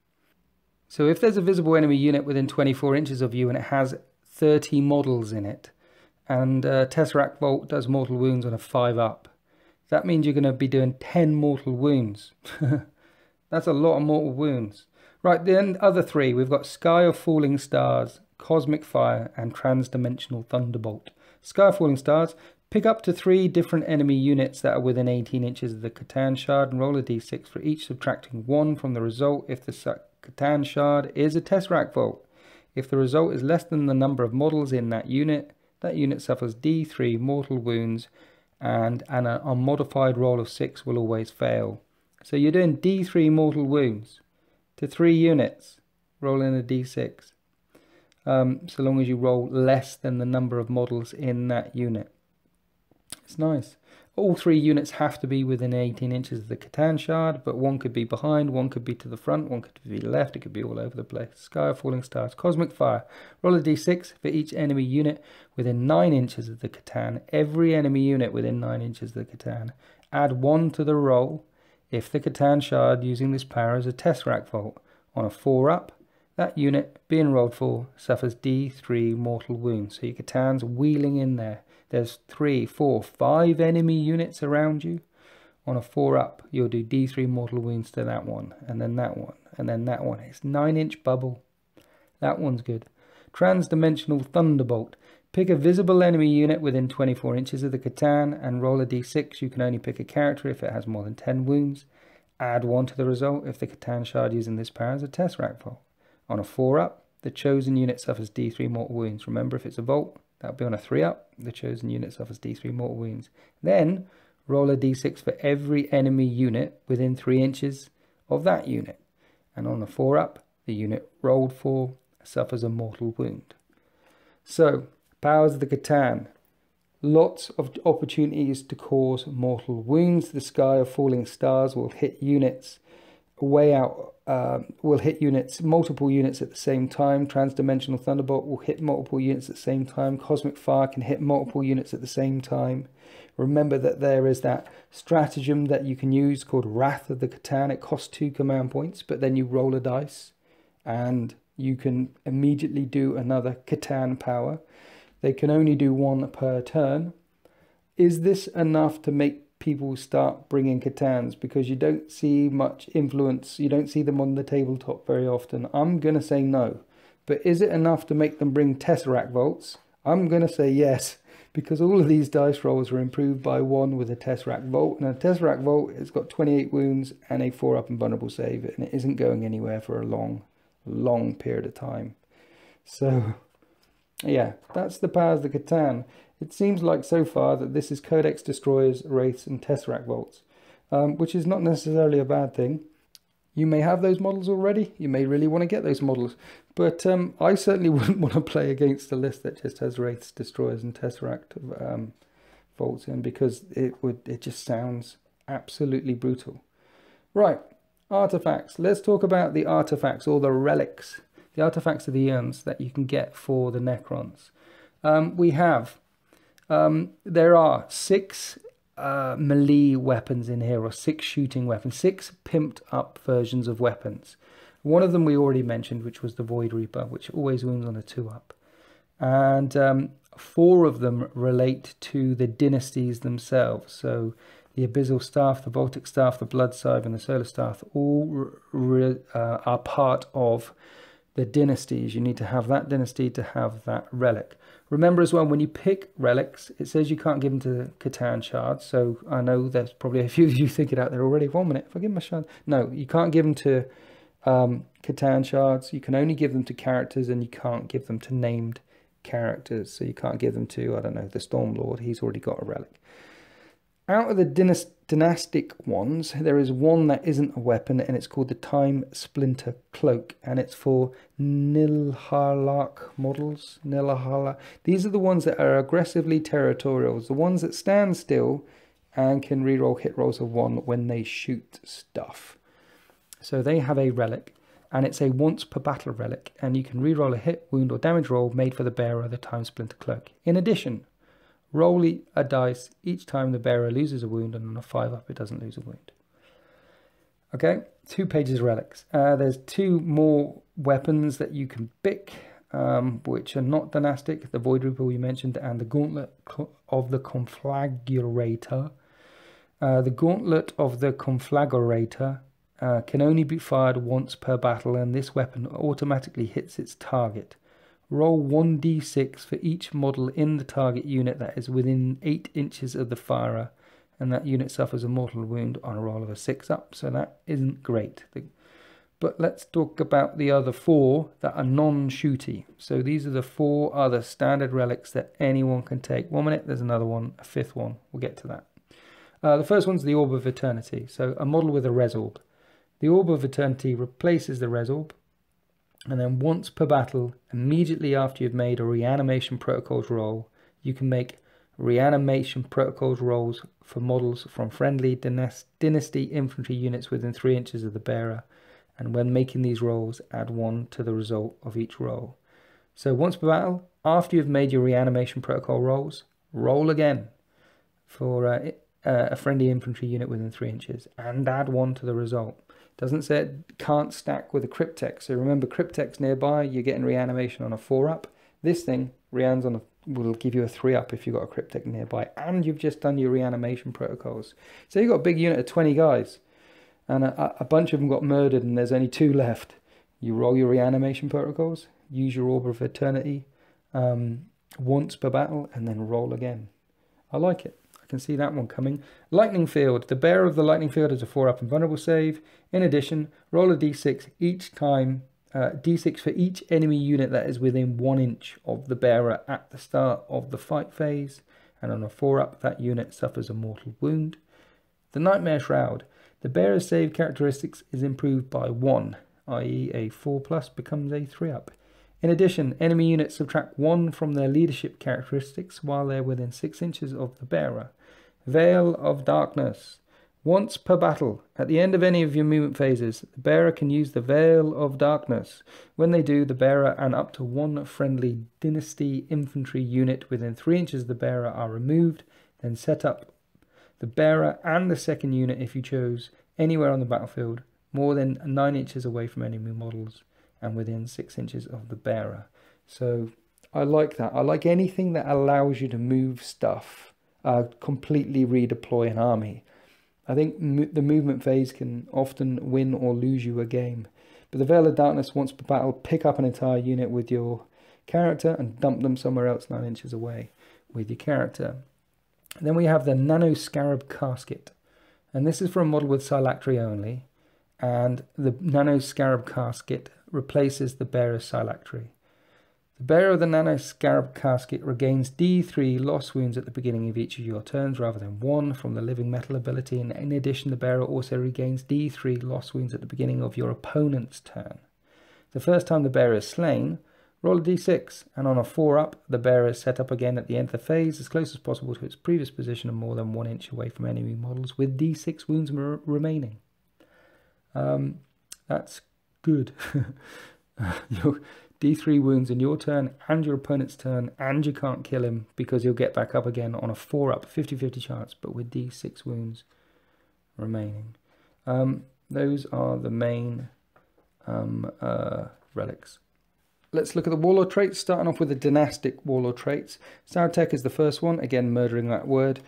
So if there's a visible enemy unit within 24 inches of you and it has 30 models in it, and uh, Tesseract Vault does mortal wounds on a 5 up, that means you're going to be doing 10 mortal wounds. That's a lot of mortal wounds. Right, then other three, we've got Sky of Falling Stars, Cosmic Fire, and Transdimensional Thunderbolt. Sky of Falling Stars, pick up to three different enemy units that are within 18 inches of the C'tan shard and roll a d6 for each subtracting one from the result if the C'tan shard is a Tesseract Vault. If the result is less than the number of models in that unit, that unit suffers d3 mortal wounds and an unmodified roll of 6 will always fail. So you're doing d3 mortal wounds to three units, rolling a d6, um, so long as you roll less than the number of models in that unit. It's nice. All three units have to be within 18 inches of the C'tan shard, but one could be behind, one could be to the front, one could be left, it could be all over the place. Sky of Falling Stars, Cosmic Fire. Roll a d6 for each enemy unit within 9 inches of the C'tan. Every enemy unit within 9 inches of the C'tan. Add 1 to the roll if the C'tan shard using this power is a Tesseract Vault on a 4 up, that unit being rolled for suffers D3 mortal wounds. So your C'tan's wheeling in there. There's three, four, five enemy units around you. On a 4 up, you'll do D3 mortal wounds to that one, and then that one, and then that one. It's 9 inch bubble. That one's good. Transdimensional Thunderbolt. Pick a visible enemy unit within 24 inches of the C'tan and roll a d6. You can only pick a character if it has more than 10 wounds. Add 1 to the result if the C'tan shard using this power is a Tesseract Vault. On a 4 up, the chosen unit suffers d3 mortal wounds. Remember, if it's a Vault, that'll be on a 3 up. The chosen unit suffers d3 mortal wounds. Then, roll a d6 for every enemy unit within 3 inches of that unit. And on a 4 up, the unit rolled for suffers a mortal wound. So, Powers of the C'tan. Lots of opportunities to cause mortal wounds. The sky of falling stars will hit units way out, uh, will hit units, multiple units at the same time. Transdimensional Thunderbolt will hit multiple units at the same time. Cosmic Fire can hit multiple units at the same time. Remember that there is that stratagem that you can use called Wrath of the C'tan. It costs two command points, but then you roll a dice and you can immediately do another C'tan power. They can only do one per turn. Is this enough to make people start bringing C'tans Because you don't see much influence, you don't see them on the tabletop very often. I'm going to say no. But is it enough to make them bring Tesseract Vaults? I'm going to say yes, because all of these dice rolls are improved by one with a Tesseract Vault. Now, Tesseract Vault has got 28 wounds and a 4 up and vulnerable save, and it isn't going anywhere for a long, long period of time. So yeah, that's the powers of the C'tan. It seems like so far that this is Codex Destroyers, Wraiths and Tesseract Vaults, um, which is not necessarily a bad thing. You may have those models already, you may really want to get those models, but um, I certainly wouldn't want to play against a list that just has Wraiths, Destroyers and Tesseract um, Vaults in because it would it just sounds absolutely brutal. Right, artifacts. Let's talk about the artifacts or the relics the artifacts of the urns that you can get for the Necrons. Um, we have, um, there are six uh, melee weapons in here, or six shooting weapons, six pimped up versions of weapons. One of them we already mentioned, which was the Void Reaper, which always wounds on a two up. And um, four of them relate to the dynasties themselves. So the Abyssal Staff, the Voltic Staff, the Blood Scythe, and the Solar Staff all uh, are part of the dynasties. You need to have that dynasty to have that relic. Remember as well, when you pick relics, it says you can't give them to C'tan shards. So I know there's probably a few of you thinking out there already. One minute, if I give them a shard. No, you can't give them to um, C'tan shards. You can only give them to characters and you can't give them to named characters. So you can't give them to, I don't know, the Stormlord. He's already got a relic. Out of the dynastic ones, there is one that isn't a weapon, and it's called the Time Splinter Cloak, and it's for Nilhalak models. Nilhala. These are the ones that are aggressively territorial, the ones that stand still and can reroll hit rolls of one when they shoot stuff. So they have a relic, and it's a once per battle relic, and you can reroll a hit, wound, or damage roll made for the bearer of the Time Splinter Cloak. In addition, Roll a dice each time the bearer loses a wound, and on a 5 up, it doesn't lose a wound. Okay, two pages of relics. Uh, there's two more weapons that you can pick, um, which are not dynastic the Void Reaper we mentioned, and the Gauntlet of the Conflagrator. Uh, the Gauntlet of the Conflagrator uh, can only be fired once per battle, and this weapon automatically hits its target. Roll 1d6 for each model in the target unit that is within 8 inches of the firer, and that unit suffers a mortal wound on a roll of a 6 up, so that isn't great. But let's talk about the other four that are non-shooty. So these are the four other standard relics that anyone can take. One minute, there's another one, a fifth one. We'll get to that. Uh, the first one's the Orb of Eternity. So a model with a Resorb. The Orb of Eternity replaces the Resorb and then once per battle, immediately after you've made a reanimation protocols roll, you can make reanimation protocols rolls for models from friendly dynasty infantry units within 3 inches of the bearer. And when making these rolls, add 1 to the result of each roll. So once per battle, after you've made your reanimation protocol rolls, roll again for uh, uh, a friendly infantry unit within 3 inches and add 1 to the result. Doesn't say it can't stack with a Cryptek. So remember, Cryptek's nearby, you're getting reanimation on a 4 up. This thing, Reans on a, will give you a 3 up if you've got a Cryptek nearby. And you've just done your reanimation protocols. So you've got a big unit of 20 guys. And a, a bunch of them got murdered and there's only two left. You roll your reanimation protocols, use your Orb of Eternity um, once per battle, and then roll again. I like it can see that one coming. Lightning Field. The bearer of the Lightning Field is a 4 up invulnerable save. In addition, roll a d6 each time, uh, d6 for each enemy unit that is within 1 inch of the bearer at the start of the fight phase. And on a 4 up, that unit suffers a mortal wound. The Nightmare Shroud. The bearer's save characteristics is improved by 1, i.e., a 4 plus becomes a 3 up. In addition, enemy units subtract 1 from their leadership characteristics while they're within 6 inches of the bearer. Veil of Darkness. Once per battle, at the end of any of your movement phases, the bearer can use the Veil of Darkness. When they do, the bearer and up to one friendly Dynasty infantry unit within 3 inches of the bearer are removed, then set up the bearer and the second unit if you chose anywhere on the battlefield, more than 9 inches away from enemy models and within 6 inches of the bearer. So I like that. I like anything that allows you to move stuff uh, completely redeploy an army. I think mo the movement phase can often win or lose you a game. But the Veil of Darkness, once per battle, pick up an entire unit with your character and dump them somewhere else nine inches away with your character. And then we have the Nano Scarab Casket. And this is for a model with Phylactery only. And the Nano Scarab Casket replaces the Bearer's Phylactery. The bearer of the nano scarab casket regains D3 loss wounds at the beginning of each of your turns rather than 1 from the living metal ability and in addition the bearer also regains D3 loss wounds at the beginning of your opponent's turn. The first time the bearer is slain, roll a d6 and on a 4 up the bearer is set up again at the end of the phase as close as possible to its previous position and more than 1 inch away from enemy models with d6 wounds remaining. Um, that's good. D3 wounds in your turn and your opponent's turn, and you can't kill him because he'll get back up again on a 4 up, 50 50 chance, but with D6 wounds remaining. Um, those are the main um, uh, relics. let's look at the warlord traits, starting off with the dynastic warlord traits. Sautekh is the first one, again murdering that word.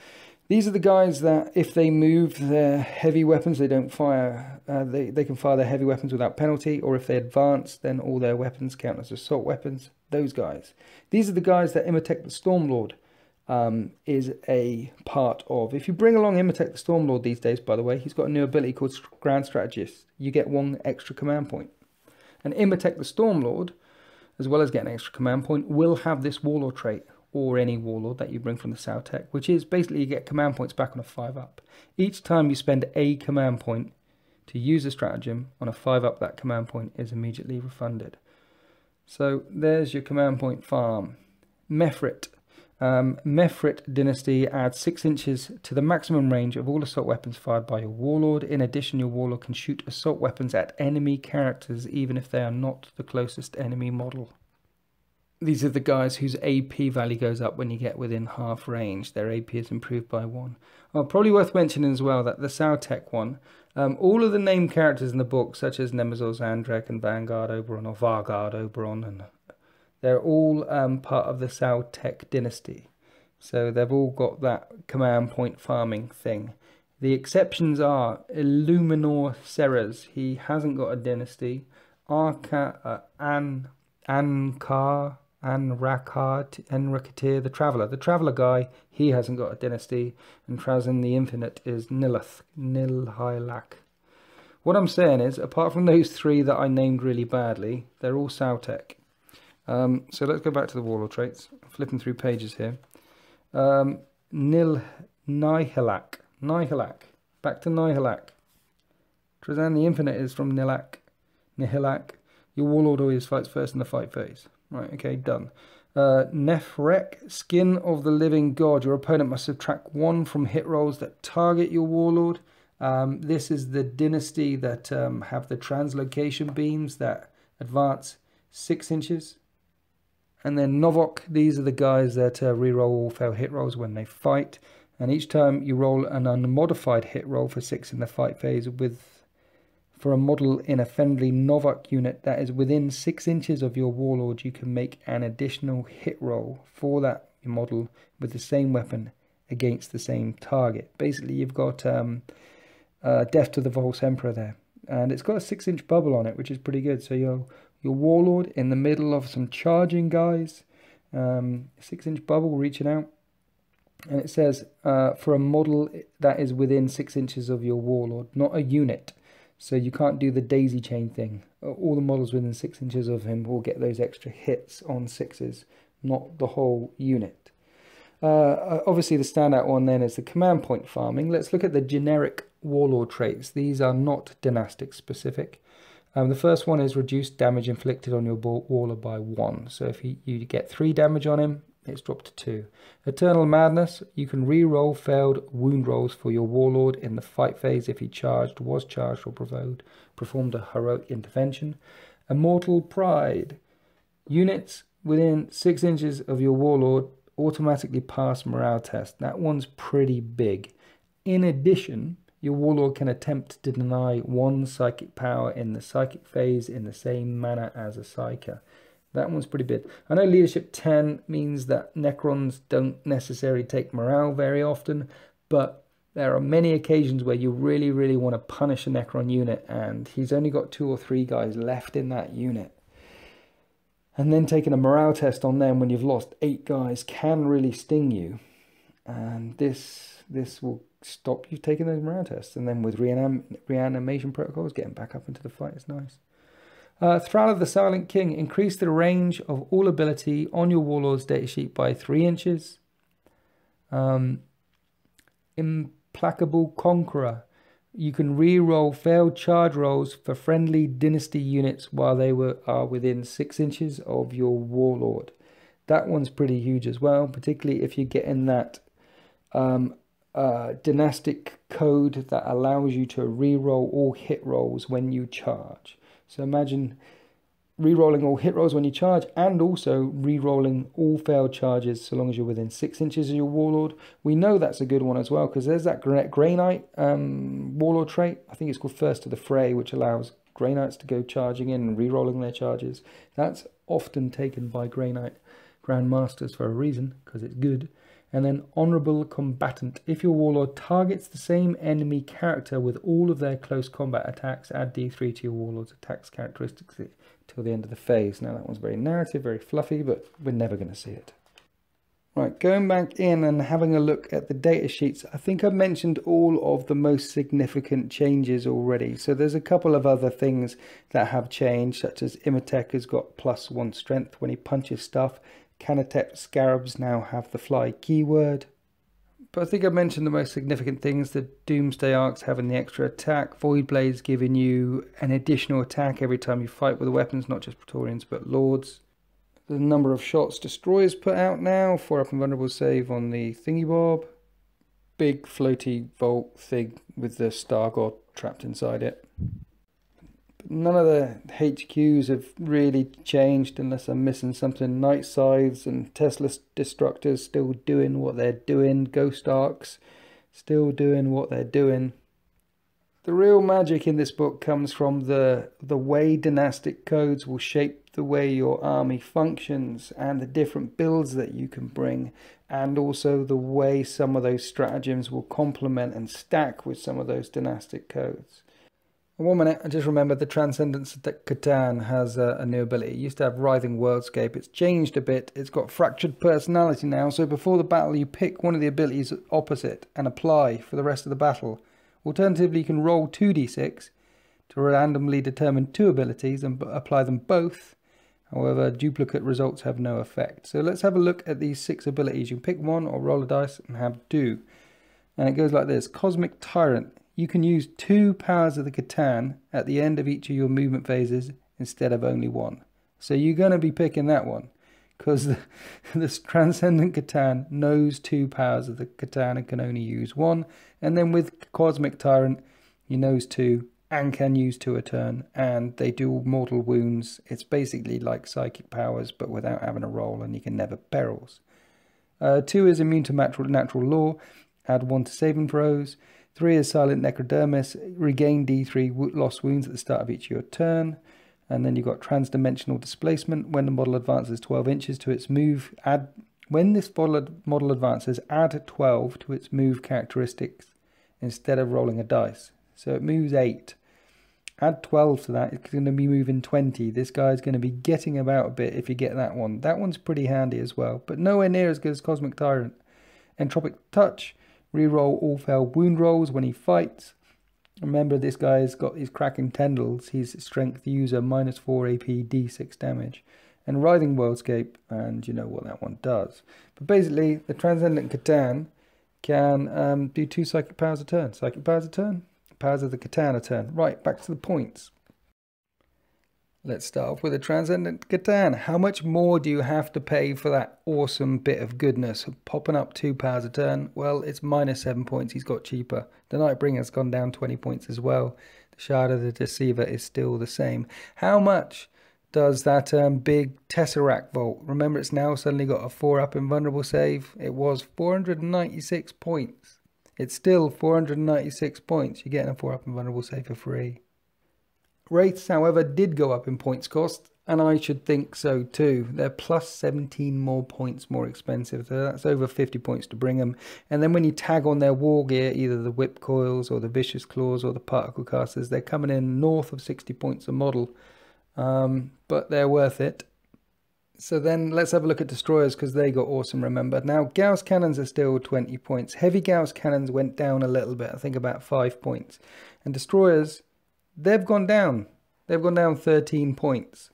These are the guys that if they move their heavy weapons, they don't fire, uh, they, they can fire their heavy weapons without penalty, or if they advance, then all their weapons count as assault weapons. Those guys. These are the guys that Imhotep the Stormlord um, is a part of. If you bring along Imhotep the Stormlord these days, by the way, he's got a new ability called Grand Strategist. You get one extra command point. And Imhotep the Stormlord, as well as getting an extra command point, will have this Warlord trait, or any Warlord that you bring from the Sautekh, which is basically you get command points back on a 5 up. Each time you spend a command point to use a stratagem on a 5 up, that command point is immediately refunded. So there's your command point farm. Mephrit um, Mephrit dynasty adds 6 inches to the maximum range of all assault weapons fired by your warlord. In addition, your warlord can shoot assault weapons at enemy characters even if they are not the closest enemy model. These are the guys whose AP value goes up when you get within half range. Their AP is improved by 1. Oh, probably worth mentioning as well that the Sautekh one, um, all of the named characters in the book, such as Nemesor Zahndrekh and Vanguard Oberon or Vargard Obyron and they're all um, part of the Sautekh dynasty. So they've all got that command point farming thing. The exceptions are Illuminor Szeras. He hasn't got a dynasty. Arca, uh, An, Ankar, Anrakar, Enrakatir, the Traveller. The Traveller guy, he hasn't got a dynasty. And Trazyn the Infinite is Nilath, Nilhylak. What I'm saying is, apart from those three that I named really badly, they're all Sautekh. Um, so let's go back to the warlord traits. Flipping through pages here. Um, Nil Nihilakh. Nihilakh. Back to Nihilakh. Trazyn the Infinite is from Nilak. Nihilakh. Your warlord always fights first in the fight phase. Right, okay, done. Uh, Nephrekh, Skin of the Living God. Your opponent must subtract one from hit rolls that target your warlord. Um, this is the dynasty that um, have the translocation beams that advance six inches. And then Novokh, these are the guys that uh, reroll all fail hit rolls when they fight. And each time you roll an unmodified hit roll for 6 in the fight phase with for a model in a friendly Novokh unit that is within 6 inches of your warlord, you can make an additional hit roll for that model with the same weapon against the same target. Basically, you've got um, uh, Death to the False Emperor there. And it's got a 6 inch bubble on it, which is pretty good. So you'll your warlord in the middle of some charging guys. Um, six inch bubble reaching out. And it says uh, for a model that is within six inches of your warlord, not a unit. So you can't do the daisy chain thing. All the models within six inches of him will get those extra hits on sixes, not the whole unit. Uh, obviously, the standout one then is the command point farming. Let's look at the generic warlord traits. These are not dynastic specific. Um, the first one is reduced damage inflicted on your waller by one. So if he, you get three damage on him, it's dropped to two. Eternal Madness, you can re-roll failed wound rolls for your warlord in the fight phase if he charged, was charged, or provoked, performed a heroic intervention. Immortal Pride, units within six inches of your warlord automatically pass morale test. That one's pretty big. In addition, your warlord can attempt to deny one psychic power in the psychic phase in the same manner as a psyker. That one's pretty big. I know leadership 10 means that Necrons don't necessarily take morale very often, but there are many occasions where you really, really want to punish a Necron unit, and he's only got two or three guys left in that unit. And then taking a morale test on them when you've lost eight guys can really sting you. And this this will stop you taking those morale tests. And then with reanim reanimation protocols, getting back up into the fight is nice. Uh, Thrall of the Silent King, increase the range of all ability on your Warlord's datasheet by 3 inches. Um, Implacable Conqueror, you can re-roll failed charge rolls for friendly dynasty units while they were are within 6 inches of your Warlord. That one's pretty huge as well, particularly if you get in that um, uh, dynastic code that allows you to re-roll all hit rolls when you charge. So imagine re-rolling all hit rolls when you charge and also re-rolling all failed charges so long as you're within six inches of your warlord. We know that's a good one as well because there's that Grey Knight um, warlord trait. I think it's called First to the Fray which allows Grey Knights to go charging in and re-rolling their charges. That's often taken by Grey Knight Grandmasters for a reason, because it's good. And then Honorable Combatant. If your Warlord targets the same enemy character with all of their close combat attacks, add D3 to your Warlord's attacks characteristics till the end of the phase. Now that one's very narrative, very fluffy, but we're never going to see it. Right, going back in and having a look at the data sheets, I think I've mentioned all of the most significant changes already. So there's a couple of other things that have changed, such as Imhotep has got plus one strength when he punches stuff. Canoptek Scarabs now have the fly keyword. But I think I mentioned the most significant things, the Doomsday Arks having the extra attack, Void Blades giving you an additional attack every time you fight with the weapons, not just Praetorians but Lords the number of shots destroyers put out now. Four up and vulnerable save on the thingy bob. Big floaty vault thing with the star god trapped inside it. None of the HQs have really changed unless I'm missing something. Night Scythes and Tesla Destructors still doing what they're doing. Ghost Arks still doing what they're doing. The real magic in this book comes from the the way dynastic codes will shape the way your army functions and the different builds that you can bring and also the way some of those stratagems will complement and stack with some of those dynastic codes. One minute, I just remembered the Transcendence C'tan has uh, a, a, new ability. It used to have Writhing Worldscape. It's changed a bit. It's got Fractured Personality now. So before the battle, you pick one of the abilities opposite and apply for the rest of the battle. Alternatively, you can roll 2d6 to randomly determine two abilities and apply them both. However, duplicate results have no effect. So let's have a look at these six abilities. You can pick one or roll a dice and have two. And it goes like this. Cosmic Tyrant. You can use two powers of the C'tan at the end of each of your movement phases instead of only one. So you're going to be picking that one because the, this Transcendent C'tan knows two powers of the C'tan and can only use one. And then with Cosmic Tyrant, he knows two and can use two a turn, and they do mortal wounds. It's basically like psychic powers, but without having a roll, and you can never perils. Uh, two is immune to natural, natural law, add one to saving throws. Three is silent necrodermis, regain D3 lost wounds at the start of each your turn. And then you've got transdimensional displacement. When the model advances 12 inches to its move, add when this model advances, add 12 to its move characteristics instead of rolling a dice. So it moves 8. Add 12 to that, it's going to be moving 20. This guy's going to be getting about a bit if you get that one. That one's pretty handy as well, but nowhere near as good as Cosmic Tyrant. Entropic Touch, reroll all failed wound rolls when he fights. Remember, this guy's got his cracking tendrils. He's strength user, minus 4 AP, d6 damage. And Writhing Worldscape, and you know what that one does. But basically, the Transcendent C'tan can um, do two Psychic Powers a turn. Psychic Powers a turn, Powers of the C'tan a turn. Right, back to the points. Let's start off with a Transcendent C'tan. How much more do you have to pay for that awesome bit of goodness? Of popping up two powers a turn. Well, it's minus seven points. He's got cheaper. The Nightbringer's gone down 20 points as well. The Shard of the Deceiver is still the same. How much does that um, big Tesseract Vault? Remember, it's now suddenly got a 4 up invulnerable save. It was 496 points. It's still 496 points. You're getting a 4 up invulnerable save for free. Wraiths, however, did go up in points cost, and I should think so too. They're plus 17 more points more expensive, so that's over 50 points to bring them. And then when you tag on their war gear, either the whip coils or the vicious claws or the particle casters, they're coming in north of 60 points a model, um, but they're worth it. So then let's have a look at destroyers because they got awesome, remember. Now, Gauss cannons are still 20 points. Heavy Gauss cannons went down a little bit, I think about 5 points. And destroyers they've gone down. They've gone down 13 points.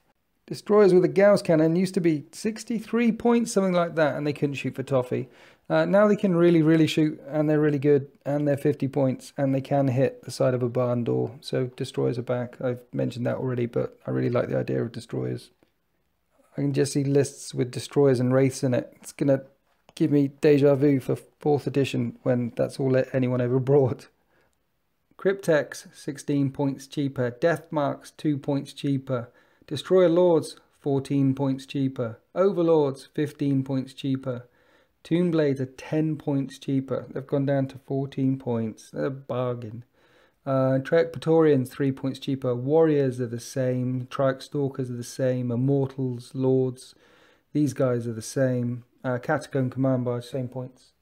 Destroyers with a Gauss cannon used to be 63 points, something like that, and they couldn't shoot for toffee. Uh, now they can really, really shoot, and they're really good, and they're 50 points, and they can hit the side of a barn door. So destroyers are back. I've mentioned that already, but I really like the idea of destroyers. I can just see lists with destroyers and wraiths in it. It's going to give me deja vu for 4th edition when that's all anyone ever brought. Crypteks, 16 points cheaper. Death Marks, 2 points cheaper. Destroyer Lords, 14 points cheaper. Overlords, 15 points cheaper. Tomb Blades are 10 points cheaper. They've gone down to 14 points. They're a bargain. Uh, Triarch Praetorians, three points cheaper. Warriors are the same. Triarch Stalkers are the same. Immortals, Lords, these guys are the same. Uh, Catacomb Command Barge, same points.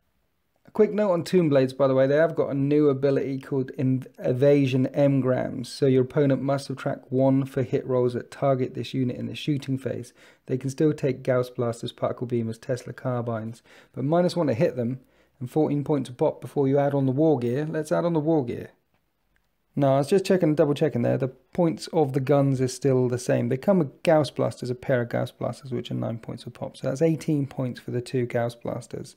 Quick note on Tomb Blades, by the way, they have got a new ability called Evasion Engrams. So your opponent must subtract one for hit rolls that target this unit in the shooting phase. They can still take Gauss Blasters, Particle Beamers, Tesla Carbines, but minus one to hit them and 14 points to pop before you add on the War Gear. Let's add on the War Gear. No, I was just checking, double checking there. The points of the guns is still the same. They come with Gauss blasters, a pair of Gauss blasters, which are 9 points a pop. So that's 18 points for the two Gauss blasters.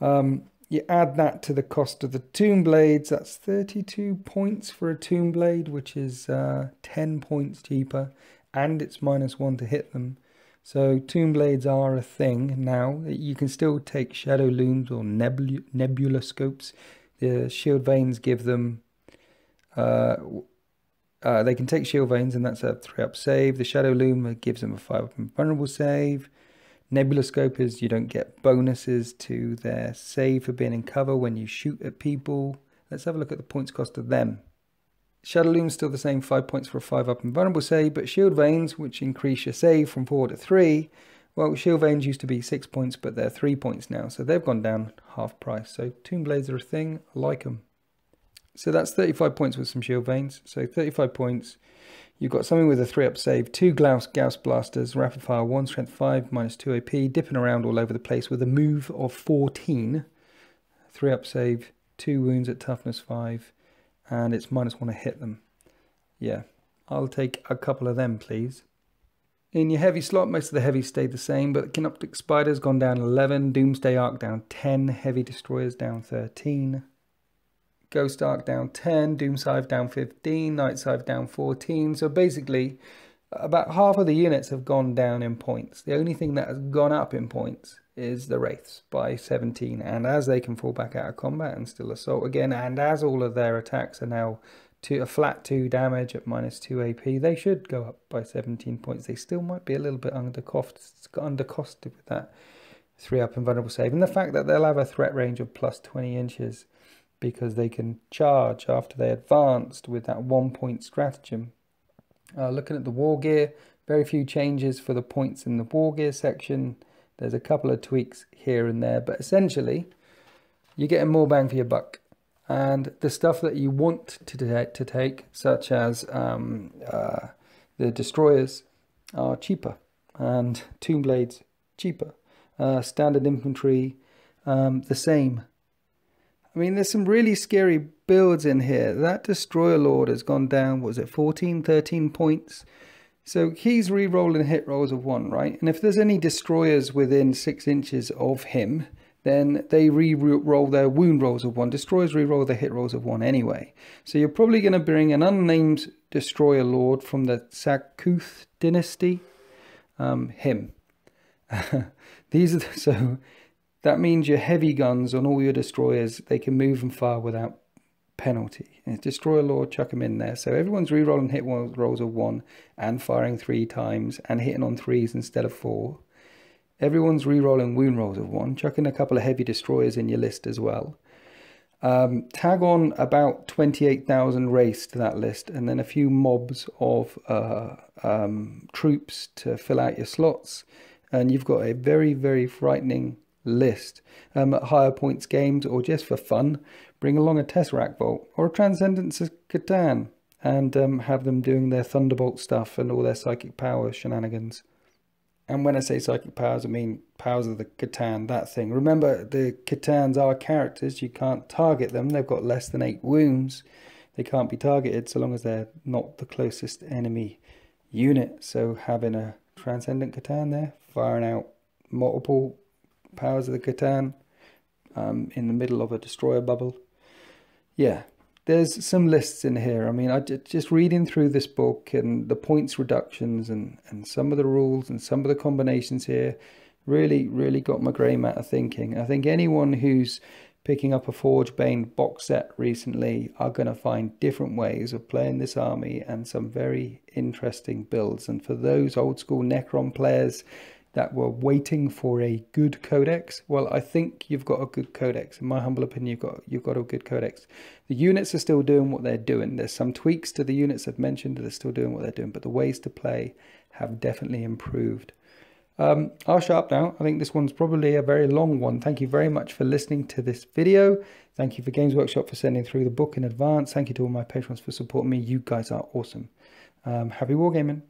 Um, you add that to the cost of the tomb blades. That's 32 points for a tomb blade, which is uh, 10 points cheaper. And it's minus 1 to hit them. So tomb blades are a thing now. You can still take shadow looms or nebula, nebula scopes. The shield vanes give them uh, uh, they can take shield vanes and that's a three up save. The shadow loom gives them a five up vulnerable save. Nebula scope is you don't get bonuses to their save for being in cover when you shoot at people. Let's have a look at the points cost of them. Shadow Loom's still the same, 5 points for a 5 up invulnerable save, but Shield Vanes, which increase your save from 4 to 3, well, Shield Vanes used to be 6 points, but they're 3 points now, so they've gone down half price. So Tomb Blades are a thing, I like them. So that's 35 points with some shield vanes. So 35 points. You've got something with a 3 up save, 2 Gauss, Gauss blasters, rapid fire, 1 strength 5, minus 2 AP, dipping around all over the place with a move of 14. 3 up save, 2 wounds at toughness 5, and it's minus 1 to hit them. Yeah, I'll take a couple of them, please. In your heavy slot, most of the heavy stayed the same, but Canoptek Spider's gone down 11, Doomsday Ark down 10, Heavy Destroyers down 13. Ghost Ark down 10, Doom Scythe down 15, Night Scythe down 14. So basically, about half of the units have gone down in points. The only thing that has gone up in points is the Wraiths by 17. And as they can fall back out of combat and still assault again, and as all of their attacks are now to a flat 2 damage at minus 2 AP, they should go up by 17 points. They still might be a little bit undercosted, undercosted with that 3 up and vulnerable save. And the fact that they'll have a threat range of plus 20 inches because they can charge after they advanced with that one point stratagem. Uh, looking at the war gear, very few changes for the points in the war gear section. There's a couple of tweaks here and there, but essentially you're getting more bang for your buck. And the stuff that you want to, to take, such as um, uh, the destroyers, are cheaper, and tomb blades cheaper. Uh, standard infantry, um, the same I mean, there's some really scary builds in here. That Destroyer Lord has gone down, was it 14, 13 points? So he's re-rolling hit rolls of one, right? And if there's any destroyers within six inches of him, then they re-roll their wound rolls of one. Destroyers re-roll their hit rolls of one anyway. So you're probably going to bring an unnamed Destroyer Lord from the Sautekh dynasty. Um, him. These are the, so that means your heavy guns on all your destroyers, they can move and fire without penalty. Destroyer Lord, chuck them in there. So everyone's re-rolling hit rolls of one and firing three times and hitting on threes instead of four. Everyone's re-rolling wound rolls of one, chucking a couple of heavy destroyers in your list as well. Um, tag on about 28,000 race to that list and then a few mobs of uh, um, troops to fill out your slots. And you've got a very, very frightening list. Um, at higher points games or just for fun, bring along a Tesseract Vault or a Transcendence of C'tan and um, have them doing their Thunderbolt stuff and all their psychic power shenanigans. And when I say psychic powers, I mean powers of the C'tan, that thing. Remember, the C'tans are characters. You can't target them. They've got less than eight wounds. They can't be targeted so long as they're not the closest enemy unit. So having a Transcendent C'tan there, firing out multiple Powers of the C'tan um, in the middle of a destroyer bubble. Yeah, there's some lists in here. I mean, I just reading through this book and the points reductions and, and some of the rules and some of the combinations here really, really got my grey matter thinking. I think anyone who's picking up a Forgebane box set recently are going to find different ways of playing this army and some very interesting builds. And for those old school Necron players, that were waiting for a good codex. Well, I think you've got a good codex. In my humble opinion, you've got you've got a good codex. The units are still doing what they're doing. There's some tweaks to the units I've mentioned. They're still doing what they're doing, but the ways to play have definitely improved. Um, I'll shut up now. I think this one's probably a very long one. Thank you very much for listening to this video. Thank you for Games Workshop for sending through the book in advance. Thank you to all my patrons for supporting me. You guys are awesome. Um, happy wargaming.